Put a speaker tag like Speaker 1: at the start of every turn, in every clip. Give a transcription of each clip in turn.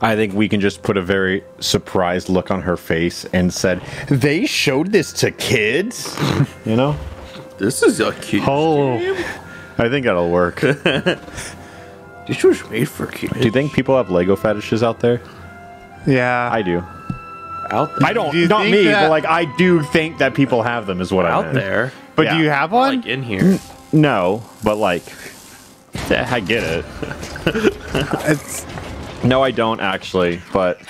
Speaker 1: I think we can just put a very surprised look on her face and said, "They showed this to kids." you know,
Speaker 2: This is a cute.
Speaker 3: Oh,
Speaker 1: I think that'll work. Do
Speaker 2: This was made for kids.
Speaker 1: Do you think people have Lego fetishes out there?
Speaker 3: yeah.
Speaker 1: I do.
Speaker 2: out there.
Speaker 1: I don't.
Speaker 3: Do
Speaker 1: not me,
Speaker 3: that-
Speaker 1: but like I do think that people have them. Is what I
Speaker 2: out
Speaker 1: meant.
Speaker 2: there,
Speaker 3: but
Speaker 1: yeah.
Speaker 3: do you have one?
Speaker 2: like in here.
Speaker 1: No, but like, I get it.
Speaker 3: It's,
Speaker 1: No, I don't actually, but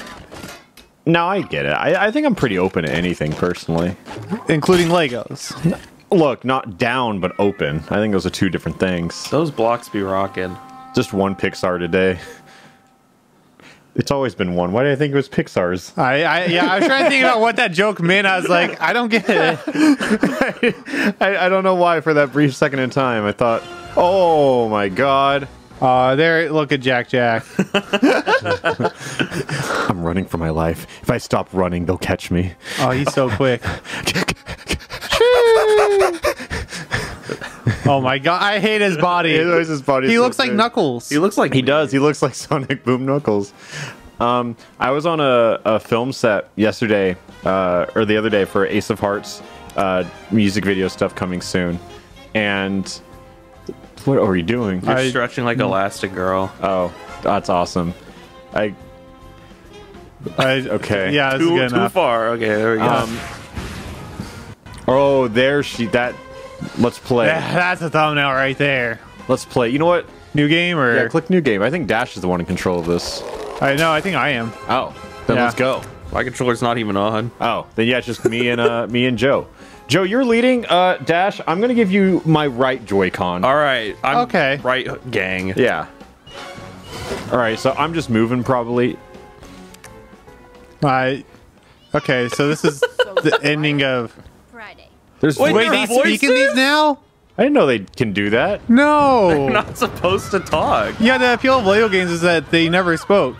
Speaker 1: no, I get it. I, I think I'm pretty open to anything personally.
Speaker 3: including Legos.
Speaker 1: Look, not down, but open. I think those are two different things.
Speaker 2: Those blocks be rocking.
Speaker 1: Just one Pixar today. It's always been one. Why did I think it was Pixar's?
Speaker 3: I, I yeah, I was trying to think about what that joke meant. I was like, I don't get it.
Speaker 1: I, I don't know why. For that brief second in time, I thought, oh my god,
Speaker 3: Uh, there, look at Jack Jack.
Speaker 1: I'm running for my life. If I stop running, they'll catch me.
Speaker 3: Oh, he's so quick. Oh my god, I hate his body.
Speaker 1: He looks his body
Speaker 3: He
Speaker 1: so
Speaker 3: looks like
Speaker 1: big.
Speaker 3: Knuckles.
Speaker 2: He looks like
Speaker 1: He does. He looks like Sonic Boom Knuckles. Um, I was on a, a film set yesterday, uh, or the other day, for Ace of Hearts uh, music video stuff coming soon. And what are you doing?
Speaker 2: You're
Speaker 3: I-
Speaker 2: stretching like Elastigirl.
Speaker 1: oh, that's awesome. I
Speaker 3: I,
Speaker 1: okay.
Speaker 3: Yeah, this
Speaker 2: Too,
Speaker 3: good
Speaker 2: too
Speaker 3: enough.
Speaker 2: far. Okay, there we go.
Speaker 1: Um. Oh, there she. That. Let's play.
Speaker 3: Yeah, that's a thumbnail right there.
Speaker 1: Let's play. You know what?
Speaker 3: New game or?
Speaker 1: Yeah, click new game. I think Dash is the one in control of this.
Speaker 3: I know. I think I am.
Speaker 1: Oh, then
Speaker 3: Yeah.
Speaker 1: let's go.
Speaker 2: My controller's not even on.
Speaker 1: Oh, then yeah, it's just me and uh me and Joe. Joe, you're leading. Uh, Dash, I'm gonna give you my right Joy-Con.
Speaker 2: All right. I'm
Speaker 3: Okay.
Speaker 2: Right, gang.
Speaker 1: Yeah. All right, so I'm just moving probably.
Speaker 3: I. Okay, so this is the ending of.
Speaker 4: Friday.
Speaker 1: There's.
Speaker 2: Wait,
Speaker 3: Wait,
Speaker 2: Their
Speaker 3: he's speaking
Speaker 2: voices?
Speaker 3: these now?
Speaker 1: I didn't know they can do that.
Speaker 3: No.
Speaker 2: Not supposed to talk.
Speaker 3: Yeah, the appeal of Lego games is that they never spoke.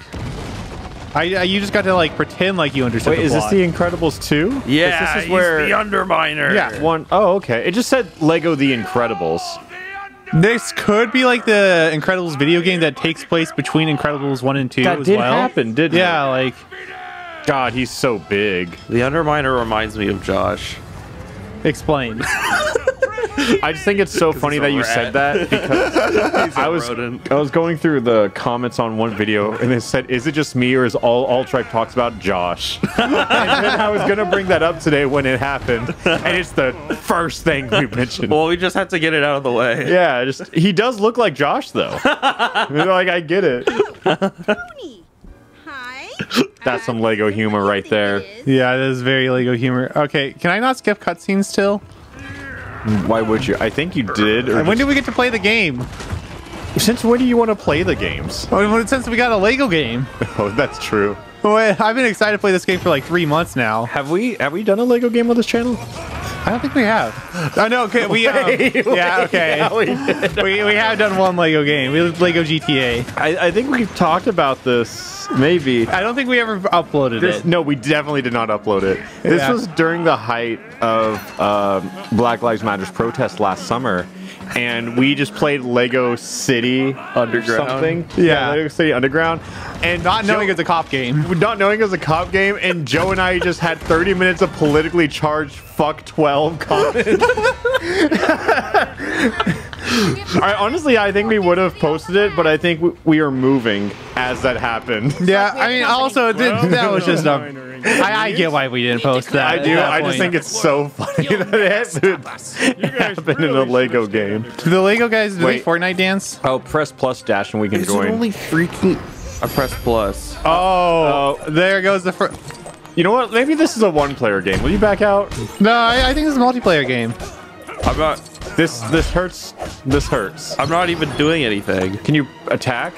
Speaker 3: I, I you just got to like pretend like you understood.
Speaker 1: Wait,
Speaker 3: the
Speaker 1: is this the Incredibles 2?
Speaker 2: Yeah,
Speaker 1: this is where
Speaker 2: he's the Underminer.
Speaker 3: Yeah.
Speaker 1: one oh okay. It just said Lego The Incredibles.
Speaker 3: This could be like the Incredibles video game that takes place between Incredibles one and two
Speaker 1: That
Speaker 3: as
Speaker 1: did
Speaker 3: well.
Speaker 1: happen, didn't it?
Speaker 3: Yeah, like
Speaker 1: God, he's so big.
Speaker 2: The Underminer reminds me of Josh.
Speaker 3: Explain.
Speaker 1: I just think it's so funny
Speaker 2: he's
Speaker 1: that you
Speaker 2: rat.
Speaker 1: said that because I was
Speaker 2: rodent.
Speaker 1: I was going through the comments on one video and they said, "Is it just me or is all all Trek talks about Josh?" and then I was gonna bring that up today when it happened, and it's the first thing we mentioned.
Speaker 2: Well, we just had to get it out of the way.
Speaker 1: yeah, just he does look like Josh though. like I get it. That's some Lego humor right there.
Speaker 3: yeah, that is very Lego humor. Okay, can I not skip cutscenes still?
Speaker 1: Why would you? I think you did.
Speaker 3: When do we get to play the game?
Speaker 1: since when do you want to play the games?
Speaker 3: Oh, since we got a Lego game.
Speaker 1: Oh, that's true.
Speaker 3: Wait, I've been excited to play this game for like three months now.
Speaker 1: Have we have we done a Lego game on this channel?
Speaker 3: I don't think we have. I know. okay, we um, yeah, okay.
Speaker 1: Yeah, we
Speaker 3: we, we have done one Lego game. We did Lego GTA.
Speaker 1: I, I think we've talked about this. Maybe.
Speaker 3: I don't think we ever uploaded
Speaker 1: This,
Speaker 3: it.
Speaker 1: no, we definitely did not upload it. This
Speaker 3: Yeah.
Speaker 1: was during the height of um, Black Lives Matter's protest last summer, and we just played Lego City
Speaker 2: Underground.
Speaker 1: something.
Speaker 3: Yeah.
Speaker 1: Lego City Underground, and
Speaker 3: Not knowing
Speaker 1: Joe-
Speaker 3: it's a cop game.
Speaker 1: not knowing it was a cop game, and Joe and I just had 30 minutes of politically charged fuck 12 comments. I, honestly, I think we would have posted it, but I think we, we are moving as that happened.
Speaker 3: Yeah, I mean, also th- that was just a. I, I get why we didn't post that.
Speaker 1: I
Speaker 3: at
Speaker 1: do.
Speaker 3: that
Speaker 1: I just
Speaker 3: point.
Speaker 1: think it's so funny that it happened, it happened in a Lego game.
Speaker 3: Do the Lego guys do
Speaker 1: Wait.
Speaker 3: they Fortnite dance?
Speaker 1: Oh, press plus dash and we can
Speaker 2: Is it only freaking? I pressed plus.
Speaker 3: Oh. oh, there goes the. Fr-
Speaker 1: you know what? Maybe this is a one-player game. Will you back out?
Speaker 3: no, I, I think this is a multiplayer game.
Speaker 2: I'm not.
Speaker 1: This this hurts. This hurts.
Speaker 2: I'm not even doing anything.
Speaker 1: Can you attack?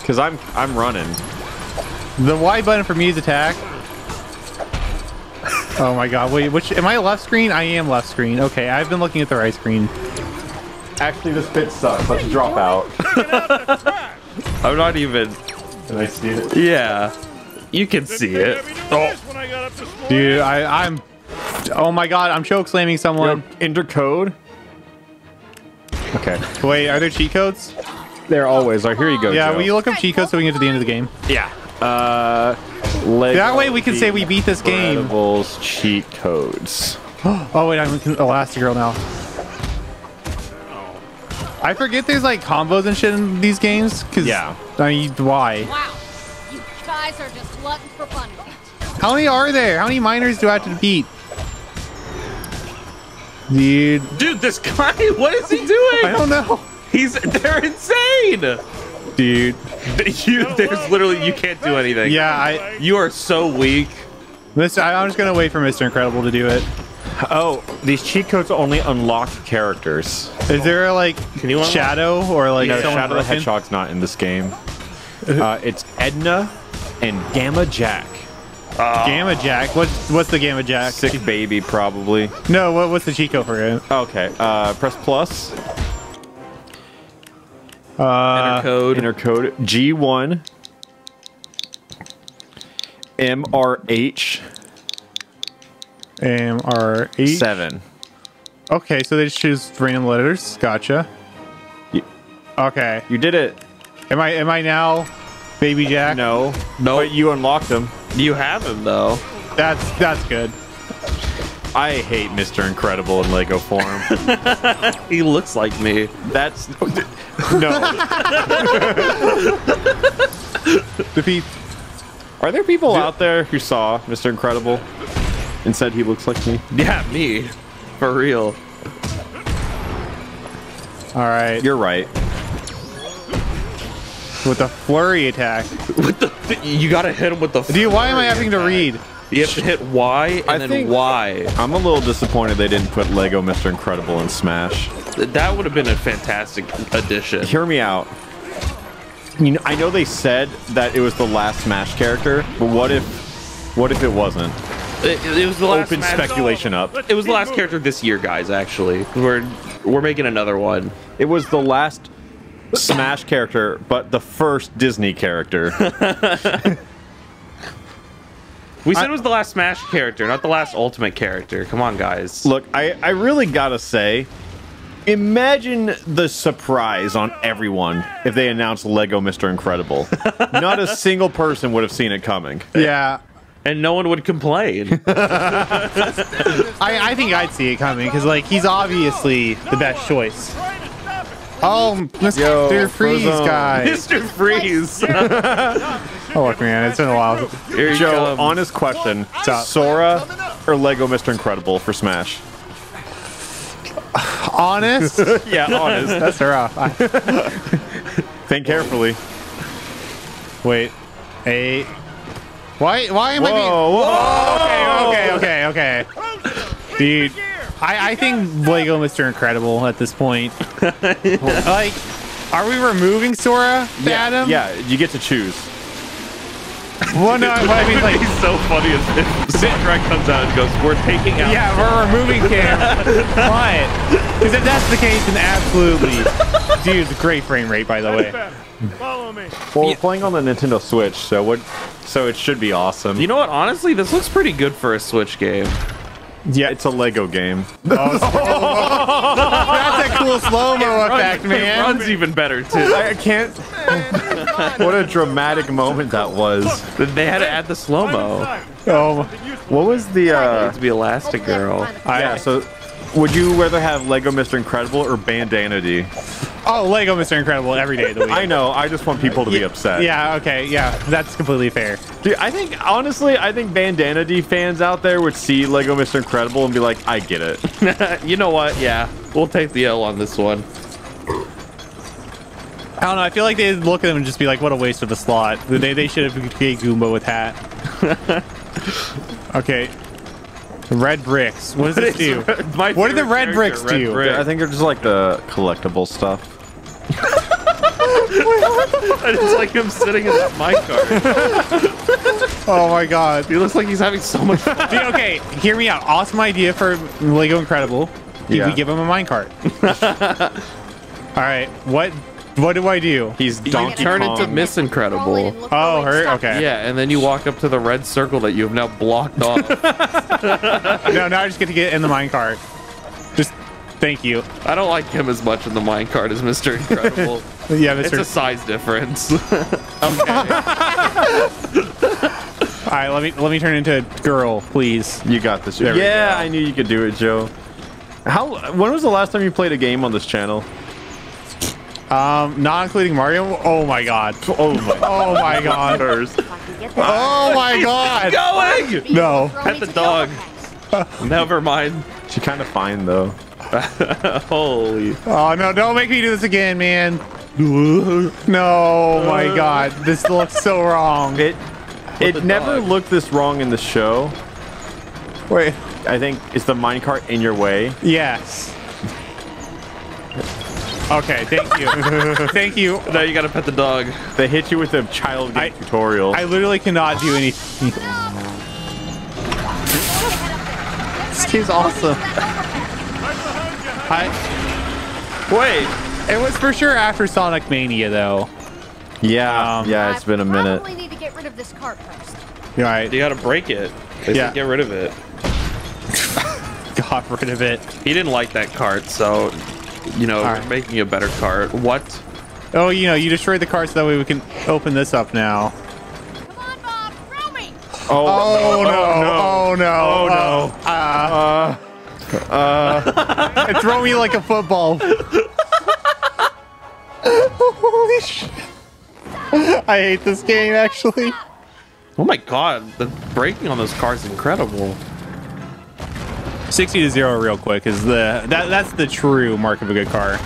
Speaker 1: Because I'm I'm running.
Speaker 3: The Y button for me is attack. Oh my god, wait, which am I left screen? I am left screen. Okay, I've been looking at the right screen.
Speaker 1: Actually, this bit sucks. Let's drop out.
Speaker 2: I'm not even.
Speaker 1: Can I see it?
Speaker 2: Yeah, you can see it. Oh,
Speaker 3: Dude, I, I'm Oh my god, I'm choke slamming someone.
Speaker 1: Enter code. Okay.
Speaker 3: Wait, are there cheat codes?
Speaker 1: There always are. Here you go.
Speaker 3: Yeah,
Speaker 1: Joe.
Speaker 3: will you look up cheat codes so we can get to the end of the game?
Speaker 1: Yeah. Uh,
Speaker 3: That way we can say we beat this game.
Speaker 1: Incredibles cheat codes.
Speaker 3: Oh wait, I'm Elastigirl now. I forget there's like combos and shit in these games. Cause
Speaker 1: Yeah.
Speaker 3: I mean, why?
Speaker 4: Wow. You guys are just glutton for fun.
Speaker 3: How many are there? How many miners do I have to beat? Dude,
Speaker 2: Dude, this guy, what is he doing?
Speaker 3: I
Speaker 2: doing?
Speaker 3: don't know.
Speaker 2: He's they're insane.
Speaker 3: Dude,
Speaker 2: You, there's literally you can't do anything.
Speaker 3: yeah, I.
Speaker 2: You are so weak.
Speaker 3: This, I I'm just gonna wait for Mr. Incredible to do it.
Speaker 1: Oh, these cheat codes only unlock characters.
Speaker 3: Is there like
Speaker 2: Can you
Speaker 3: Shadow or like
Speaker 1: No, Shadow the? Hedgehog's not in this game. Uh, it's Edna and Gamma Jack.
Speaker 3: Gamma Jack. What's what's the Gamma Jack?
Speaker 1: Sick baby, probably.
Speaker 3: No, what, what's the cheat code for it?
Speaker 1: Okay, uh, press plus.
Speaker 3: Uh,
Speaker 2: Enter code.
Speaker 1: Enter code G1 MRH
Speaker 3: M R H.
Speaker 1: 7.
Speaker 3: Okay, so they just choose random letters. Gotcha.
Speaker 1: You,
Speaker 3: Okay.
Speaker 1: you did it.
Speaker 3: Am I am I now Baby Jack?
Speaker 1: No.
Speaker 2: No.
Speaker 1: But you unlocked them.
Speaker 2: You have him though.
Speaker 3: That's that's good.
Speaker 1: I hate Mr. Incredible in Lego form.
Speaker 2: He looks like me.
Speaker 1: That's no.
Speaker 3: Defeat.
Speaker 1: Are there people out there who saw Mr. Incredible and said he looks like me?
Speaker 2: Yeah, me. For real.
Speaker 3: All right.
Speaker 1: You're right.
Speaker 3: With the flurry attack.
Speaker 2: What the? You gotta hit him with the.
Speaker 3: Dude, why am I having to read?
Speaker 2: You have to hit Y and
Speaker 1: I
Speaker 2: then
Speaker 1: think-
Speaker 2: Y.
Speaker 1: I'm a little disappointed they didn't put Lego Mr. Incredible in Smash.
Speaker 2: That would have been a fantastic addition.
Speaker 1: Hear me out. You know, I know they said that it was the last Smash character, but what if, what if it wasn't?
Speaker 2: It, it was the last
Speaker 1: Open
Speaker 2: Smash-
Speaker 1: speculation up.
Speaker 2: It was the last character this year, guys. Actually, we're we're making another one.
Speaker 1: It was the last Smash character, but the first Disney character.
Speaker 2: We said it was the last Smash character, not the last Ultimate character. Come on, guys.
Speaker 1: Look, I, I really gotta say, imagine the surprise on everyone if they announced Lego Mr. Incredible. Not a single person would have seen it coming.
Speaker 3: Yeah.
Speaker 2: and no one would complain.
Speaker 3: I, I think I'd see it coming because like he's obviously the best choice. Oh, Mr.
Speaker 1: Yo,
Speaker 3: Freeze
Speaker 1: Frozone.
Speaker 3: guy.
Speaker 2: Mr. Freeze.
Speaker 3: Oh look, man, it's been a while.
Speaker 2: Here he
Speaker 1: Joe,
Speaker 2: comes.
Speaker 1: honest question:
Speaker 3: up?
Speaker 1: Sora or Lego Mr. Incredible for Smash?
Speaker 3: Honest?
Speaker 1: Yeah, honest.
Speaker 3: That's rough. I-
Speaker 1: Think carefully.
Speaker 3: wait, a. Why? Why am I being?
Speaker 1: Whoa, whoa.
Speaker 3: Okay, okay, okay, okay. Dude, I, I think Lego Mr. Incredible at this point. like, are we removing Sora
Speaker 1: Yeah,
Speaker 3: Adam?
Speaker 1: yeah, you get to choose.
Speaker 3: Well, no, but I mean, like,
Speaker 2: He's so funny as if Sakurai comes out and goes, "We're taking out."
Speaker 3: yeah, we're removing Cam. But, because if that's the case, then absolutely. Dude, it's a great frame rate, by the way.
Speaker 5: Follow me.
Speaker 1: Well, we're playing on the Nintendo Switch, so what? So it should be awesome.
Speaker 2: You know what? Honestly, this looks pretty good for a Switch game.
Speaker 3: Yeah,
Speaker 1: it's a Lego game.
Speaker 3: that's a cool slow mo effect,
Speaker 2: It
Speaker 3: man.
Speaker 2: runs even better too.
Speaker 1: I can't. what a dramatic moment that was.
Speaker 2: they had to add the slow mo.
Speaker 3: Oh,
Speaker 1: What was the? uh
Speaker 2: To be Elastigirl.
Speaker 1: Yeah. So, would you rather have Lego Mr. Incredible or Bandana Dee?
Speaker 3: Oh, Lego Mr. Incredible every day of the week.
Speaker 1: I know. I just want people to be upset.
Speaker 3: Yeah, okay, yeah, that's completely fair.
Speaker 1: Dude, I think honestly, I think Bandana Dee fans out there would see Lego Mr. Incredible and be like, "I get it."
Speaker 2: you know what? Yeah, we'll take the L on this one.
Speaker 3: I don't know. I feel like they'd look at him and just be like, "What a waste of a slot." They they should have created Goomba with hat. okay, red bricks. What does this do?
Speaker 2: My
Speaker 3: What do the red bricks
Speaker 2: Red
Speaker 3: do?
Speaker 2: Brick.
Speaker 1: I think they're just like the collectible stuff.
Speaker 2: it's like him sitting in that minecart.
Speaker 3: Oh my god.
Speaker 2: He looks like he's having so much fun.
Speaker 3: Dude, okay, hear me out. Awesome idea for Lego Incredible. If
Speaker 1: Yeah.
Speaker 3: we give him a minecart. All right, what what do I do?
Speaker 1: He's Donkey
Speaker 2: turn
Speaker 1: Kong.
Speaker 2: into Miss Incredible.
Speaker 3: Oh, her. Okay.
Speaker 2: Yeah, and then you walk up to the red circle that you have now blocked off.
Speaker 3: No, now I just get to get in the minecart. Just thank you.
Speaker 2: I don't like him as much in the minecart as Mr. Incredible.
Speaker 3: Yeah,
Speaker 2: it's a size difference.
Speaker 3: All right, let me let me turn into a girl, please.
Speaker 1: You got this.
Speaker 3: There
Speaker 1: yeah,
Speaker 3: go.
Speaker 1: I knew you could do it, Joe. How? When was the last time you played a game on this channel?
Speaker 3: Um, not including Mario. Oh my god.
Speaker 1: Oh my
Speaker 3: Oh my god.
Speaker 1: First.
Speaker 4: If I can get that.
Speaker 3: Oh my god.
Speaker 2: Going!
Speaker 3: No.
Speaker 4: Throw
Speaker 2: Pet the dog. Never mind.
Speaker 1: She kind of fine though.
Speaker 2: Holy.
Speaker 3: Oh no! Don't make me do this again, man. No, my god, this looks so wrong.
Speaker 1: It. It never
Speaker 2: dog.
Speaker 1: looked this wrong in the show.
Speaker 3: Wait.
Speaker 1: I think is the minecart in your way.
Speaker 3: Yes. Okay, thank you. thank you.
Speaker 2: Now you gotta pet the dog.
Speaker 1: They hit you with a child game
Speaker 3: I-
Speaker 1: tutorial.
Speaker 3: I literally cannot do anything. This game's awesome. I,
Speaker 2: Wait.
Speaker 3: it was for sure after Sonic Mania, though.
Speaker 1: yeah,
Speaker 3: Um,
Speaker 1: yeah, it's been a minute.
Speaker 4: Probably need to get rid of this cart first.
Speaker 3: Right.
Speaker 2: You gotta break it. They
Speaker 3: Yeah.
Speaker 2: said get rid of it.
Speaker 3: Got rid of it.
Speaker 2: He didn't like that cart, so you know,
Speaker 3: Alright.
Speaker 2: we're making a better cart. What?
Speaker 3: Oh, you know, you destroyed the card so that way we can open this up now.
Speaker 4: Come on, Bob, throw me.
Speaker 1: Oh,
Speaker 3: Oh no! Oh no!
Speaker 1: Oh, no.
Speaker 3: Uh, uh, throw me like a football. Holy shit! I hate this game. Actually,
Speaker 2: Oh my god, the braking on those cars is incredible.
Speaker 3: Sixty to zero, real quick, is the that that's the true mark of a good car.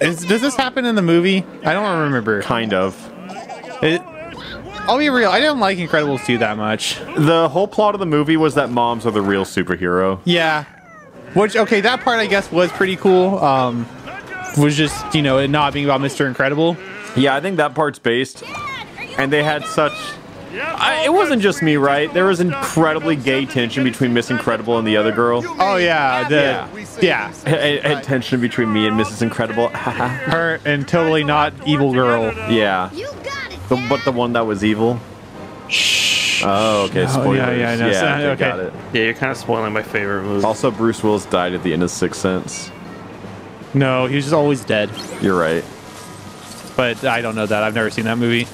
Speaker 3: Is, does this happen in the movie? I don't remember.
Speaker 1: kind of.
Speaker 3: It, I'll be real. I didn't like Incredibles 2 that much.
Speaker 1: The whole plot of the movie was that moms are the real superhero.
Speaker 3: Yeah. Which okay, that part I guess was pretty cool. Um, was just you know it not being about Mr. Incredible.
Speaker 1: Yeah, I think that part's based. And they had such. I, it wasn't just me, right? There was incredibly gay tension between Miss Incredible and the other girl.
Speaker 3: Oh yeah, the yeah,
Speaker 1: And, and tension between me and Mrs. Incredible.
Speaker 3: her and totally not evil girl.
Speaker 1: yeah.
Speaker 4: You got it.
Speaker 1: The, but the one that was evil.
Speaker 3: Shh.
Speaker 1: Oh, okay.
Speaker 3: Oh,
Speaker 1: Spoilers.
Speaker 3: yeah, yeah, I know.
Speaker 1: Yeah,
Speaker 3: So-
Speaker 1: okay,
Speaker 3: okay.
Speaker 1: got it.
Speaker 2: Yeah, you're kind of spoiling my favorite movie.
Speaker 1: Also, Bruce Willis died at the end of Sixth Sense.
Speaker 3: No, he was just always dead.
Speaker 1: You're right.
Speaker 3: But I don't know that. I've never seen that movie.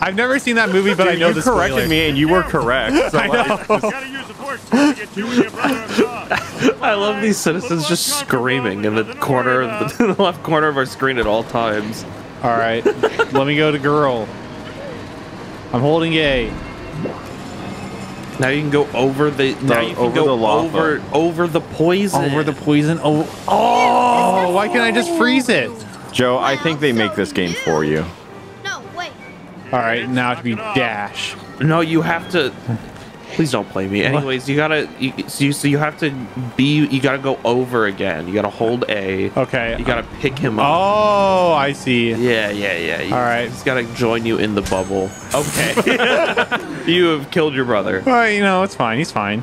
Speaker 3: I've never seen that movie, but I
Speaker 1: Dude,
Speaker 3: know
Speaker 1: you
Speaker 3: the
Speaker 1: corrected
Speaker 3: spoiler.
Speaker 1: me, and you were correct. So
Speaker 3: I
Speaker 1: like,
Speaker 3: know.
Speaker 5: Gotta use the force to get you and your brother across.
Speaker 2: I love these citizens just screaming in the corner of the, the left corner of our screen at all times.
Speaker 3: All right, let me go to girl. I'm holding A.
Speaker 2: Now you can go over the now you can
Speaker 1: over
Speaker 2: go
Speaker 1: the lava.
Speaker 2: over over the poison.
Speaker 3: Over the poison. Oh, oh! oh why can't I just freeze it?
Speaker 1: Joe, I think they make this game for you.
Speaker 4: No, wait.
Speaker 3: All right, now it should be dash.
Speaker 2: No, you have to. Please don't play me. Anyways, you gotta. You, so, you, so you have to be. You gotta go over again. You gotta hold A.
Speaker 3: Okay.
Speaker 2: You gotta pick him up.
Speaker 3: Oh, I see.
Speaker 2: Yeah, yeah, yeah. You-
Speaker 3: All right.
Speaker 2: He's gotta join you in the bubble. Okay. you have killed your brother.
Speaker 3: Well, you know, it's fine. He's fine.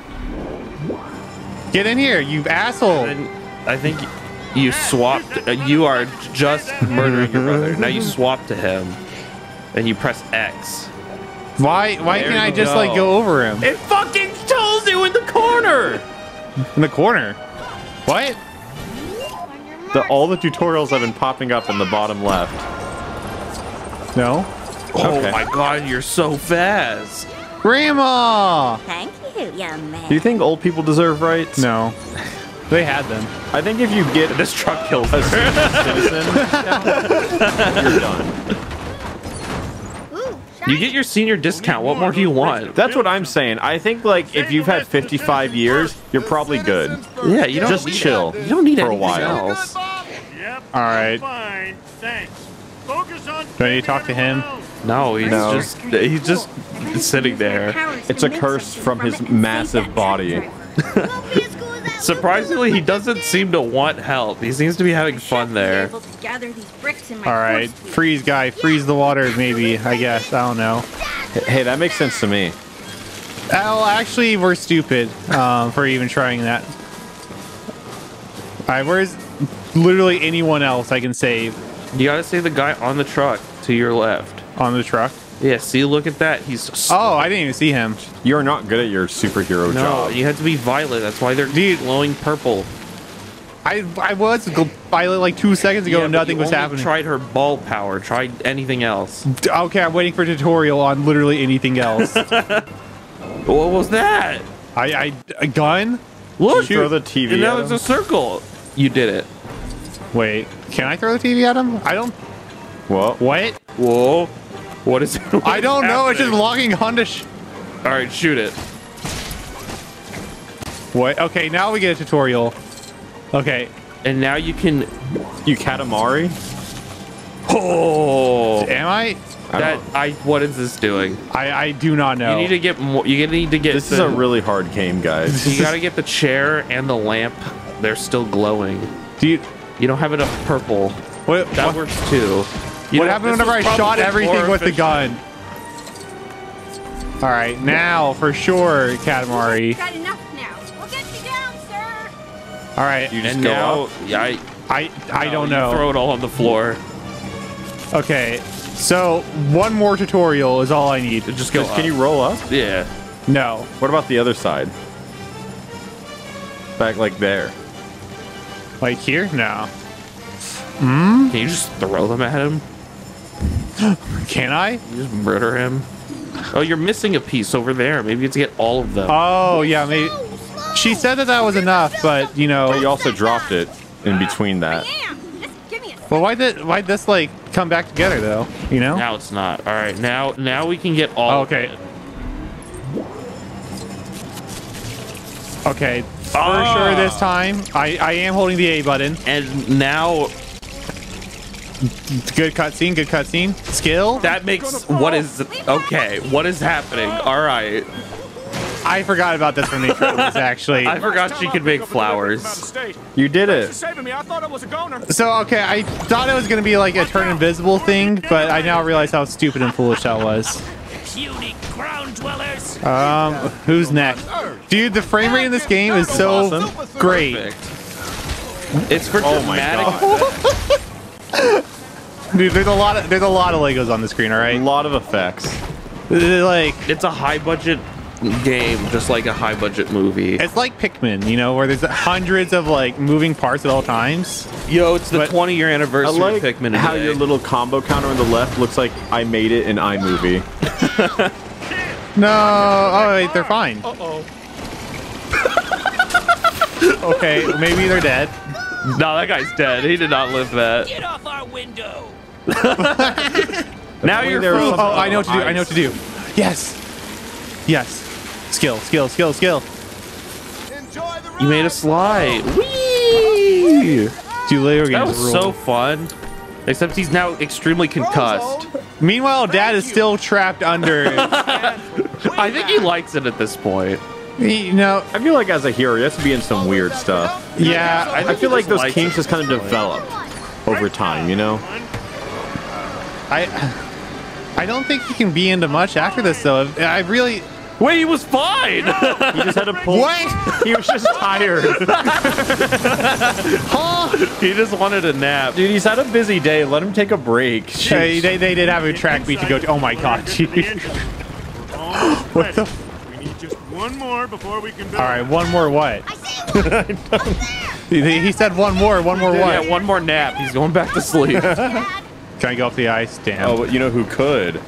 Speaker 3: Get in here, you asshole.
Speaker 2: And I think you swapped. Uh, you are just murdering your brother. Now you swap to him, and you press X.
Speaker 3: Why? Why
Speaker 2: There
Speaker 3: can't I just
Speaker 2: go.
Speaker 3: like go over him
Speaker 2: It fucking tells you in the corner.
Speaker 3: in the corner? What?
Speaker 4: On your mark.
Speaker 1: The, all the tutorials have been popping up in the bottom left.
Speaker 3: No.
Speaker 2: Oh
Speaker 1: Okay.
Speaker 2: my god, you're so fast.
Speaker 3: Grandma.
Speaker 6: Thank you, young man.
Speaker 1: Do you think old people deserve rights?
Speaker 3: No. They had them.
Speaker 1: I think if you get
Speaker 2: This truck kills
Speaker 1: a citizen, you're done.
Speaker 2: You get your senior discount. What more do you want?
Speaker 1: That's what I'm saying. I think like if you've had 55 years, you're probably good.
Speaker 2: Yeah, you don't
Speaker 1: Just
Speaker 2: need-
Speaker 1: chill
Speaker 2: You don't need
Speaker 1: for a
Speaker 2: anything
Speaker 1: while.
Speaker 2: else.
Speaker 5: Yep.
Speaker 3: All right.
Speaker 5: Fine. Thanks. Focus on.
Speaker 3: Do I need to talk to him?
Speaker 2: No, he's
Speaker 1: No.
Speaker 2: just he's just sitting there.
Speaker 1: It's a curse from his massive body.
Speaker 4: won't be as cool as that
Speaker 2: Surprisingly, he doesn't seem to want help. He seems to be having fun there.
Speaker 6: Able to gather these bricks in my
Speaker 3: All right. Freeze guy. Freeze the water. Maybe. I guess. I don't know.
Speaker 1: Hey, that makes sense to me.
Speaker 3: Oh, actually, we're stupid um, for even trying that. All right. Where's literally anyone else I can save
Speaker 2: You gotta say the guy on the truck to your left.
Speaker 3: on the truck?
Speaker 2: Yeah, see, look at that. He's
Speaker 3: Oh, I didn't even see him.
Speaker 1: You're not good at your superhero
Speaker 2: no.
Speaker 1: job.
Speaker 2: You had to be violet. That's why they're
Speaker 3: Dude.
Speaker 2: glowing purple.
Speaker 3: I I was violet like two seconds ago.
Speaker 2: Yeah, but
Speaker 3: nothing
Speaker 2: you
Speaker 3: was
Speaker 2: only
Speaker 3: happening.
Speaker 2: Tried her ball power. Tried anything else.
Speaker 3: okay, I'm waiting for a tutorial on literally anything else.
Speaker 2: What was that?
Speaker 3: I, I a gun.
Speaker 2: Look,
Speaker 1: throw the TV
Speaker 2: And now
Speaker 1: at
Speaker 2: it's a circle. You did it.
Speaker 3: Wait, can I throw the TV at him? I don't.
Speaker 1: Well,
Speaker 3: What?
Speaker 2: Whoa. What is? what
Speaker 3: I don't know. It's just logging onto. Sh-
Speaker 2: All right, shoot it.
Speaker 3: what? Okay, now we get a tutorial. Okay.
Speaker 2: And now you can.
Speaker 1: you Katamari?
Speaker 2: Oh,
Speaker 3: Am I?
Speaker 1: I
Speaker 2: that
Speaker 1: don't-
Speaker 2: I. What is this doing?
Speaker 3: I I do not know.
Speaker 2: You need to get more. You need to get.
Speaker 1: This is a really hard game, guys.
Speaker 2: You gotta get the chair and the lamp. They're still glowing.
Speaker 3: Do you,
Speaker 2: You don't have enough purple.
Speaker 3: what?
Speaker 2: That
Speaker 3: what,
Speaker 2: works too. You
Speaker 3: what
Speaker 2: know,
Speaker 3: happened whenever I shot everything with the gun? All right, now for sure, Katamari.
Speaker 6: Got enough now. We'll get you down, sir.
Speaker 3: All right,
Speaker 1: You just
Speaker 2: And
Speaker 1: go
Speaker 2: now,
Speaker 1: up.
Speaker 2: yeah, I,
Speaker 3: I I
Speaker 2: no,
Speaker 3: don't
Speaker 2: you
Speaker 3: know.
Speaker 2: Throw it all on the floor.
Speaker 3: Okay, so one more tutorial is all I need.
Speaker 2: Just go.
Speaker 1: Just- Can you roll up?
Speaker 2: Yeah.
Speaker 3: No,
Speaker 1: What about the other side? Back like there.
Speaker 3: like here? No.
Speaker 2: Can you just throw them at him?
Speaker 3: Can I?
Speaker 2: You just murder him. Oh, you're missing a piece over there. Maybe it's get all of them.
Speaker 3: Oh yeah, maybe. She said that that was enough, but you know.
Speaker 1: But you also dropped it in between that.
Speaker 6: Damn. Give me a
Speaker 3: Well, why did why this like come back together though? You know?
Speaker 2: now it's not. All right, now now we can get all.
Speaker 3: Okay. Okay. For
Speaker 2: Ah.
Speaker 3: sure this time, I I am holding the A button.
Speaker 2: And now
Speaker 3: Good cutscene. Good cutscene. Skill.
Speaker 2: that makes what is okay? What is happening? All right,
Speaker 3: I forgot about this from the Incredibles actually.
Speaker 2: I forgot she could make flowers.
Speaker 1: You did it.
Speaker 5: Saving me. I thought I was a goner.
Speaker 3: So okay, I thought it was gonna be like a turn invisible thing, but I now realize how stupid and foolish that was.
Speaker 5: Puny ground dwellers.
Speaker 3: Um, who's next? Dude, the frame rate in this game is so great.
Speaker 2: Perfect. It's for
Speaker 1: Oh my
Speaker 2: dramatic.
Speaker 3: Dude, there's a lot of there's a lot of Legos on the screen. All right, A
Speaker 1: lot of effects.
Speaker 3: They're like
Speaker 2: It's a high budget game, just like a high budget movie.
Speaker 3: it's like Pikmin, you know, where there's hundreds of like moving parts at all times.
Speaker 2: Yo, it's the
Speaker 3: But-
Speaker 2: 20 year
Speaker 1: I
Speaker 2: anniversary
Speaker 1: like
Speaker 2: of Pikmin.
Speaker 1: how
Speaker 2: today.
Speaker 1: your little combo counter on the left looks like I made it in iMovie.
Speaker 3: No, oh wait, they're fine.
Speaker 5: Uh-oh.
Speaker 3: Okay, maybe they're dead.
Speaker 2: No, that guy's dead. He did not live that.
Speaker 5: Get off our window.
Speaker 2: Now you're
Speaker 1: there
Speaker 3: Oh, oh, I know what to do. I know what to do. Yes, yes. Skill, skill, skill, skill.
Speaker 2: You made a slide. Whee!
Speaker 3: Do Lego
Speaker 2: That
Speaker 3: games
Speaker 2: was so fun. Except he's now extremely concussed.
Speaker 3: Meanwhile, Dad is still trapped under.
Speaker 2: I think he likes it at this point.
Speaker 3: you know,
Speaker 1: I feel like as a hero, you have to be in some weird stuff.
Speaker 3: yeah.
Speaker 2: I
Speaker 1: I feel like those
Speaker 2: likes
Speaker 1: kinks just kind of
Speaker 2: at
Speaker 1: develop over time, you know?
Speaker 3: I, I don't think he can be into much after this though. I really.
Speaker 2: Wait, he was fine.
Speaker 1: He just had a pull.
Speaker 3: What?
Speaker 1: He was just tired.
Speaker 2: he just wanted a nap.
Speaker 1: Dude, he's had a busy day. Let him take a break.
Speaker 3: Hey, they, they did have a track beat to go to. Oh my god.
Speaker 5: what the? We need just one more before we can build.
Speaker 3: All right, one more what?
Speaker 4: I see one. Up.
Speaker 3: He, he said one more. One more what?
Speaker 2: Yeah, one more nap. He's going back to sleep.
Speaker 4: Dad.
Speaker 3: Can I go off the ice? Damn.
Speaker 1: Oh, but you know who could?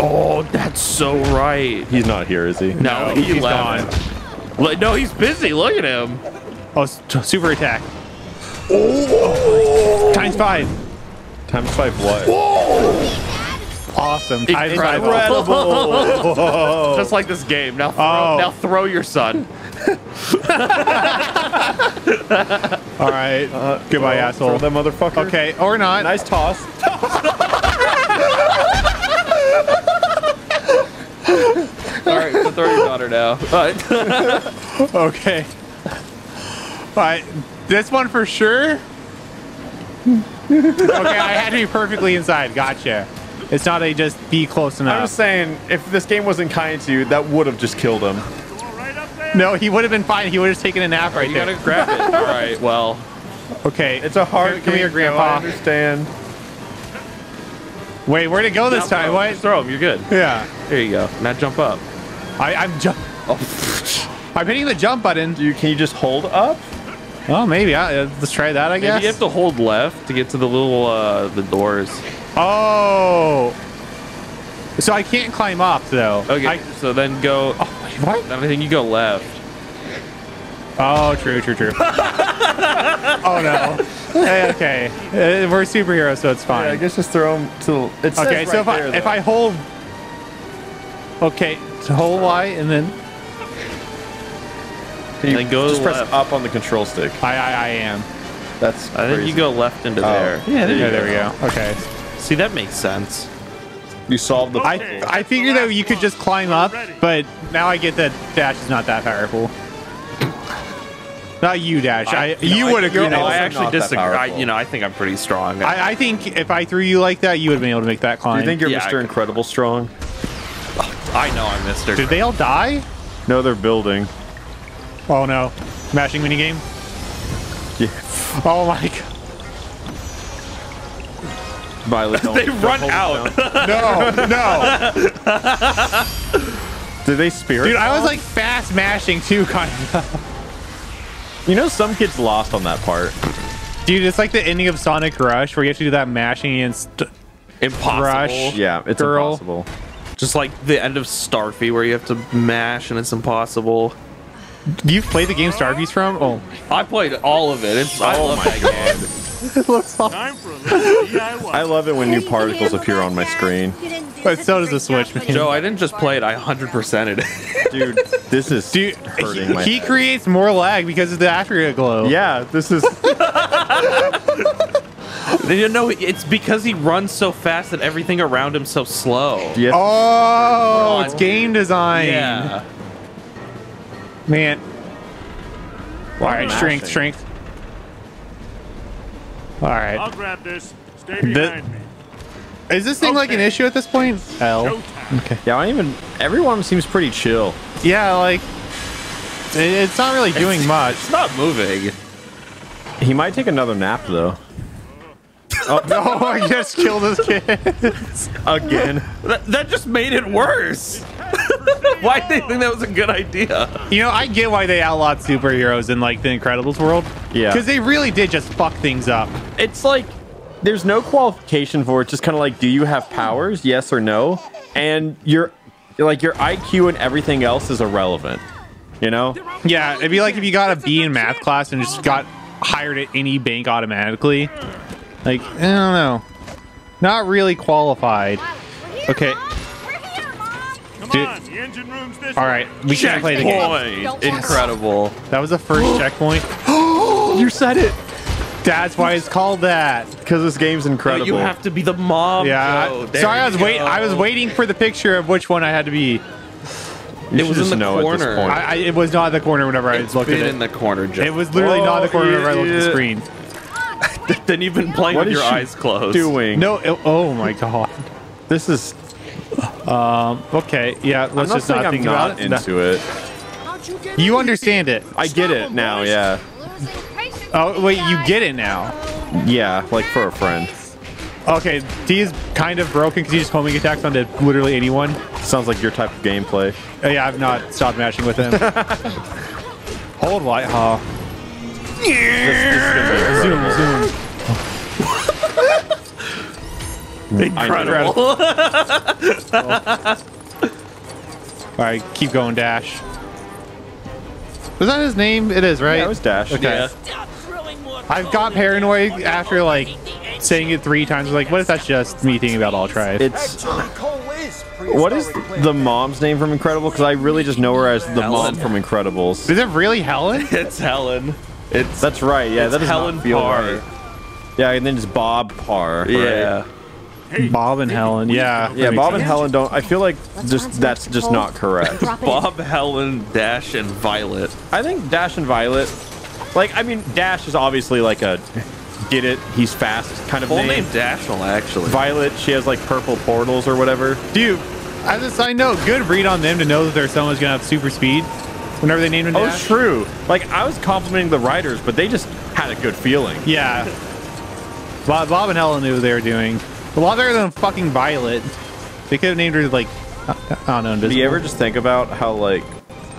Speaker 2: oh, that's so right.
Speaker 1: He's not here, is he?
Speaker 2: No,
Speaker 3: No,
Speaker 2: he
Speaker 3: he's
Speaker 2: left. Like, no, he's busy. Look at him.
Speaker 3: Oh, super attack. Oh. Times five.
Speaker 1: Times five what?
Speaker 3: Awesome. Times five.
Speaker 2: Incredible. Just like this game. Now throw,
Speaker 3: Oh.
Speaker 2: now throw your son.
Speaker 3: All right. Uh, Goodbye, asshole.
Speaker 1: Throw that motherfucker.
Speaker 3: Okay, or not.
Speaker 1: Nice toss.
Speaker 2: All right, so throw your daughter now. All right.
Speaker 3: Okay. All right. This one for sure. okay, I had to be perfectly inside. Gotcha. It's not a just be close enough.
Speaker 1: I'm just saying, if this game wasn't kind to you, that would have just killed him.
Speaker 3: No, he would have been fine. He would have taken a nap right
Speaker 2: you
Speaker 3: there.
Speaker 2: gotta grab it. All right. Well,
Speaker 3: Okay.
Speaker 1: It's a hard
Speaker 3: Come, come here,
Speaker 1: game, I
Speaker 3: Grandpa.
Speaker 1: understand.
Speaker 3: Wait, where'd it go this
Speaker 2: now
Speaker 3: time?
Speaker 2: throw,
Speaker 3: What?
Speaker 2: just throw him. You're good.
Speaker 3: Yeah.
Speaker 2: There you go. Now jump up.
Speaker 3: I, I'm ju-
Speaker 2: Oh,
Speaker 3: I'm hitting the jump button.
Speaker 1: Do you, can you just hold up?
Speaker 3: Oh, maybe. I, uh, let's try that. I
Speaker 2: Maybe
Speaker 3: guess.
Speaker 2: you have to hold left to get to the little uh the doors.
Speaker 3: Oh. So I can't climb up though.
Speaker 2: Okay,
Speaker 3: I,
Speaker 2: so then go.
Speaker 3: oh, wait, what?
Speaker 2: I think you go left.
Speaker 3: Oh, true, true, true. oh no. Hey, okay, uh, we're superheroes, so it's fine.
Speaker 1: Yeah, I guess just throw them to. It says
Speaker 3: okay, so
Speaker 1: right
Speaker 3: if I
Speaker 1: there,
Speaker 3: if. I hold, okay, so hold Y and then
Speaker 1: Can you
Speaker 2: then go
Speaker 1: just press
Speaker 2: left.
Speaker 1: up on the control stick.
Speaker 3: I I, I am.
Speaker 1: That's.
Speaker 2: I think you go left into
Speaker 1: Oh.
Speaker 2: there.
Speaker 1: Yeah,
Speaker 3: Yeah, there we go. Okay.
Speaker 2: See, that makes sense.
Speaker 1: You solved the.
Speaker 3: I I figured that you could just climb up, but now I get that Dash is not that powerful. Not you, Dash. I, you would agree.
Speaker 2: You know, I actually disagree. I, you know, I think I'm pretty strong.
Speaker 3: I, I think if I threw you like that, you would have been able to make that
Speaker 1: Do
Speaker 3: climb.
Speaker 1: you think you're
Speaker 2: Yeah,
Speaker 1: Mr. Incredible strong?
Speaker 2: Oh, I know I'm Mr.
Speaker 3: Did they all die?
Speaker 1: No, they're building.
Speaker 3: Oh no. Mashing minigame?
Speaker 1: Yeah.
Speaker 3: Oh my god.
Speaker 1: Violet. don't-
Speaker 2: They run out.
Speaker 3: No, no.
Speaker 1: Did they spirit?
Speaker 3: Dude, I was like fast mashing too, kind of.
Speaker 1: you know, some kids lost on that part.
Speaker 3: Dude, it's like the ending of Sonic Rush where you have to do that mashing against.
Speaker 2: Impossible.
Speaker 3: Rush.
Speaker 1: Yeah, it's
Speaker 3: Girl.
Speaker 1: impossible.
Speaker 2: Just like the end of Starfy where you have to mash and it's impossible.
Speaker 3: You've played the game Starfy's from? Oh,
Speaker 2: I played all of it. It's I oh love that game.
Speaker 3: It looks awesome.
Speaker 5: Time for a DIY.
Speaker 1: I love it when new particles appear on my screen.
Speaker 3: But so does the Switch, man.
Speaker 2: Joe, I didn't just play it. I 100%ed it.
Speaker 1: Dude, this is
Speaker 3: Dude,
Speaker 1: hurting
Speaker 3: he,
Speaker 1: my
Speaker 3: he
Speaker 1: head.
Speaker 3: creates more lag because of the afterglow.
Speaker 1: Yeah, this is
Speaker 2: you know, it's because he runs so fast that everything around him's so slow.
Speaker 1: yeah.
Speaker 3: Oh, it's game design.
Speaker 2: Yeah.
Speaker 3: Man. All right,
Speaker 1: mashing?
Speaker 3: strength, strength. All right.
Speaker 5: I'll grab this. Stay behind me.
Speaker 3: Is this thing like an issue at this point? L. Okay.
Speaker 1: Yeah, I don't even. Everyone seems pretty chill.
Speaker 3: Yeah, like it- it's not really doing much.
Speaker 2: It's not moving.
Speaker 1: He might take another nap though.
Speaker 3: Oh, no! I just killed this kid.
Speaker 1: Again.
Speaker 2: That, that just made it worse. Why did they think that was a good idea?
Speaker 3: you know, I get why they outlawed superheroes in like the Incredibles world.
Speaker 1: Yeah.
Speaker 3: Because they really did just fuck things up.
Speaker 1: It's like there's no qualification for it. Just kind of like, do you have powers? Yes or no. And your like your IQ and everything else is irrelevant. You know?
Speaker 3: Yeah, it'd be like if you got a B in math class and just got hired at any bank automatically. Like, I don't know. Not really qualified. Okay. Dude.
Speaker 5: on, the engine room's this
Speaker 3: All
Speaker 5: way.
Speaker 3: right, we can't play the game.
Speaker 2: Incredible.
Speaker 3: That was the first checkpoint.
Speaker 1: You said it.
Speaker 3: That's why it's called that.
Speaker 1: Because this game's incredible.
Speaker 2: You have to be the mom.
Speaker 3: Yeah.
Speaker 2: Joe.
Speaker 3: Sorry, I was wait. I was waiting for the picture of which one I had to be.
Speaker 1: You
Speaker 2: It was in the
Speaker 1: know at this
Speaker 2: corner.
Speaker 1: point.
Speaker 3: I, I, it was not the corner whenever I
Speaker 2: It's
Speaker 3: looked
Speaker 2: been
Speaker 3: at
Speaker 2: in
Speaker 3: it.
Speaker 2: the corner, Joe.
Speaker 3: It was literally not the
Speaker 1: Oh,
Speaker 3: corner whenever I looked at the
Speaker 1: oh,
Speaker 3: screen.
Speaker 2: then you've been playing
Speaker 1: What
Speaker 2: with your eyes closed.
Speaker 1: doing?
Speaker 3: No. It, oh my god.
Speaker 1: This is.
Speaker 3: Okay. Yeah.
Speaker 1: I'm
Speaker 3: Let's
Speaker 1: not
Speaker 3: just
Speaker 1: saying
Speaker 3: not
Speaker 1: I'm
Speaker 3: think
Speaker 1: not
Speaker 3: about it.
Speaker 1: into it.
Speaker 3: You understand it.
Speaker 1: I get it now. Yeah.
Speaker 3: Oh wait, you get it now.
Speaker 1: Yeah, like for a friend.
Speaker 3: Okay, D is kind of broken because he just homing attacks onto literally anyone.
Speaker 1: Sounds like your type of gameplay.
Speaker 3: Uh, yeah, I've not stopped matching with him. Hold white. Oh. Zoom, zoom. Mm-hmm.
Speaker 2: Incredible.
Speaker 3: All right, keep going, Dash. Was that his name? It is, right?
Speaker 1: Yeah, it was Dash.
Speaker 3: Okay. I've got paranoid after like saying it three times. Like, what if that's just me thinking about all tries?
Speaker 1: It's what is the mom's name from Incredible? Because I really just know her as the
Speaker 2: Helen.
Speaker 1: mom from Incredibles.
Speaker 3: Is it really Helen?
Speaker 2: it's Helen. It's
Speaker 1: That's right. Yeah, that's
Speaker 2: Helen Parr.
Speaker 1: right. Yeah, and then it's Bob Parr. right?
Speaker 2: yeah.
Speaker 3: Bob and Helen. Yeah.
Speaker 1: Yeah, Bob and Helen don't. I feel like just that's just not correct.
Speaker 2: Bob, Helen, Dash, and Violet.
Speaker 1: I think Dash and Violet, like I mean, Dash is obviously like a get it, he's fast kind of
Speaker 2: Full
Speaker 1: name.
Speaker 2: name Dashiell, actually.
Speaker 1: Violet, she has like purple portals or whatever.
Speaker 3: Dude, as a side note, good read on them to know that their son was gonna have super speed. Whenever they named him
Speaker 1: Oh,
Speaker 3: Dash.
Speaker 1: true. Like I was complimenting the writers, but they just had a good feeling.
Speaker 3: Yeah. Bob, Bob and Helen knew what they were doing. A lot better than fucking Violet. They could have named her like I I don't know.
Speaker 1: Do you ever just think about how like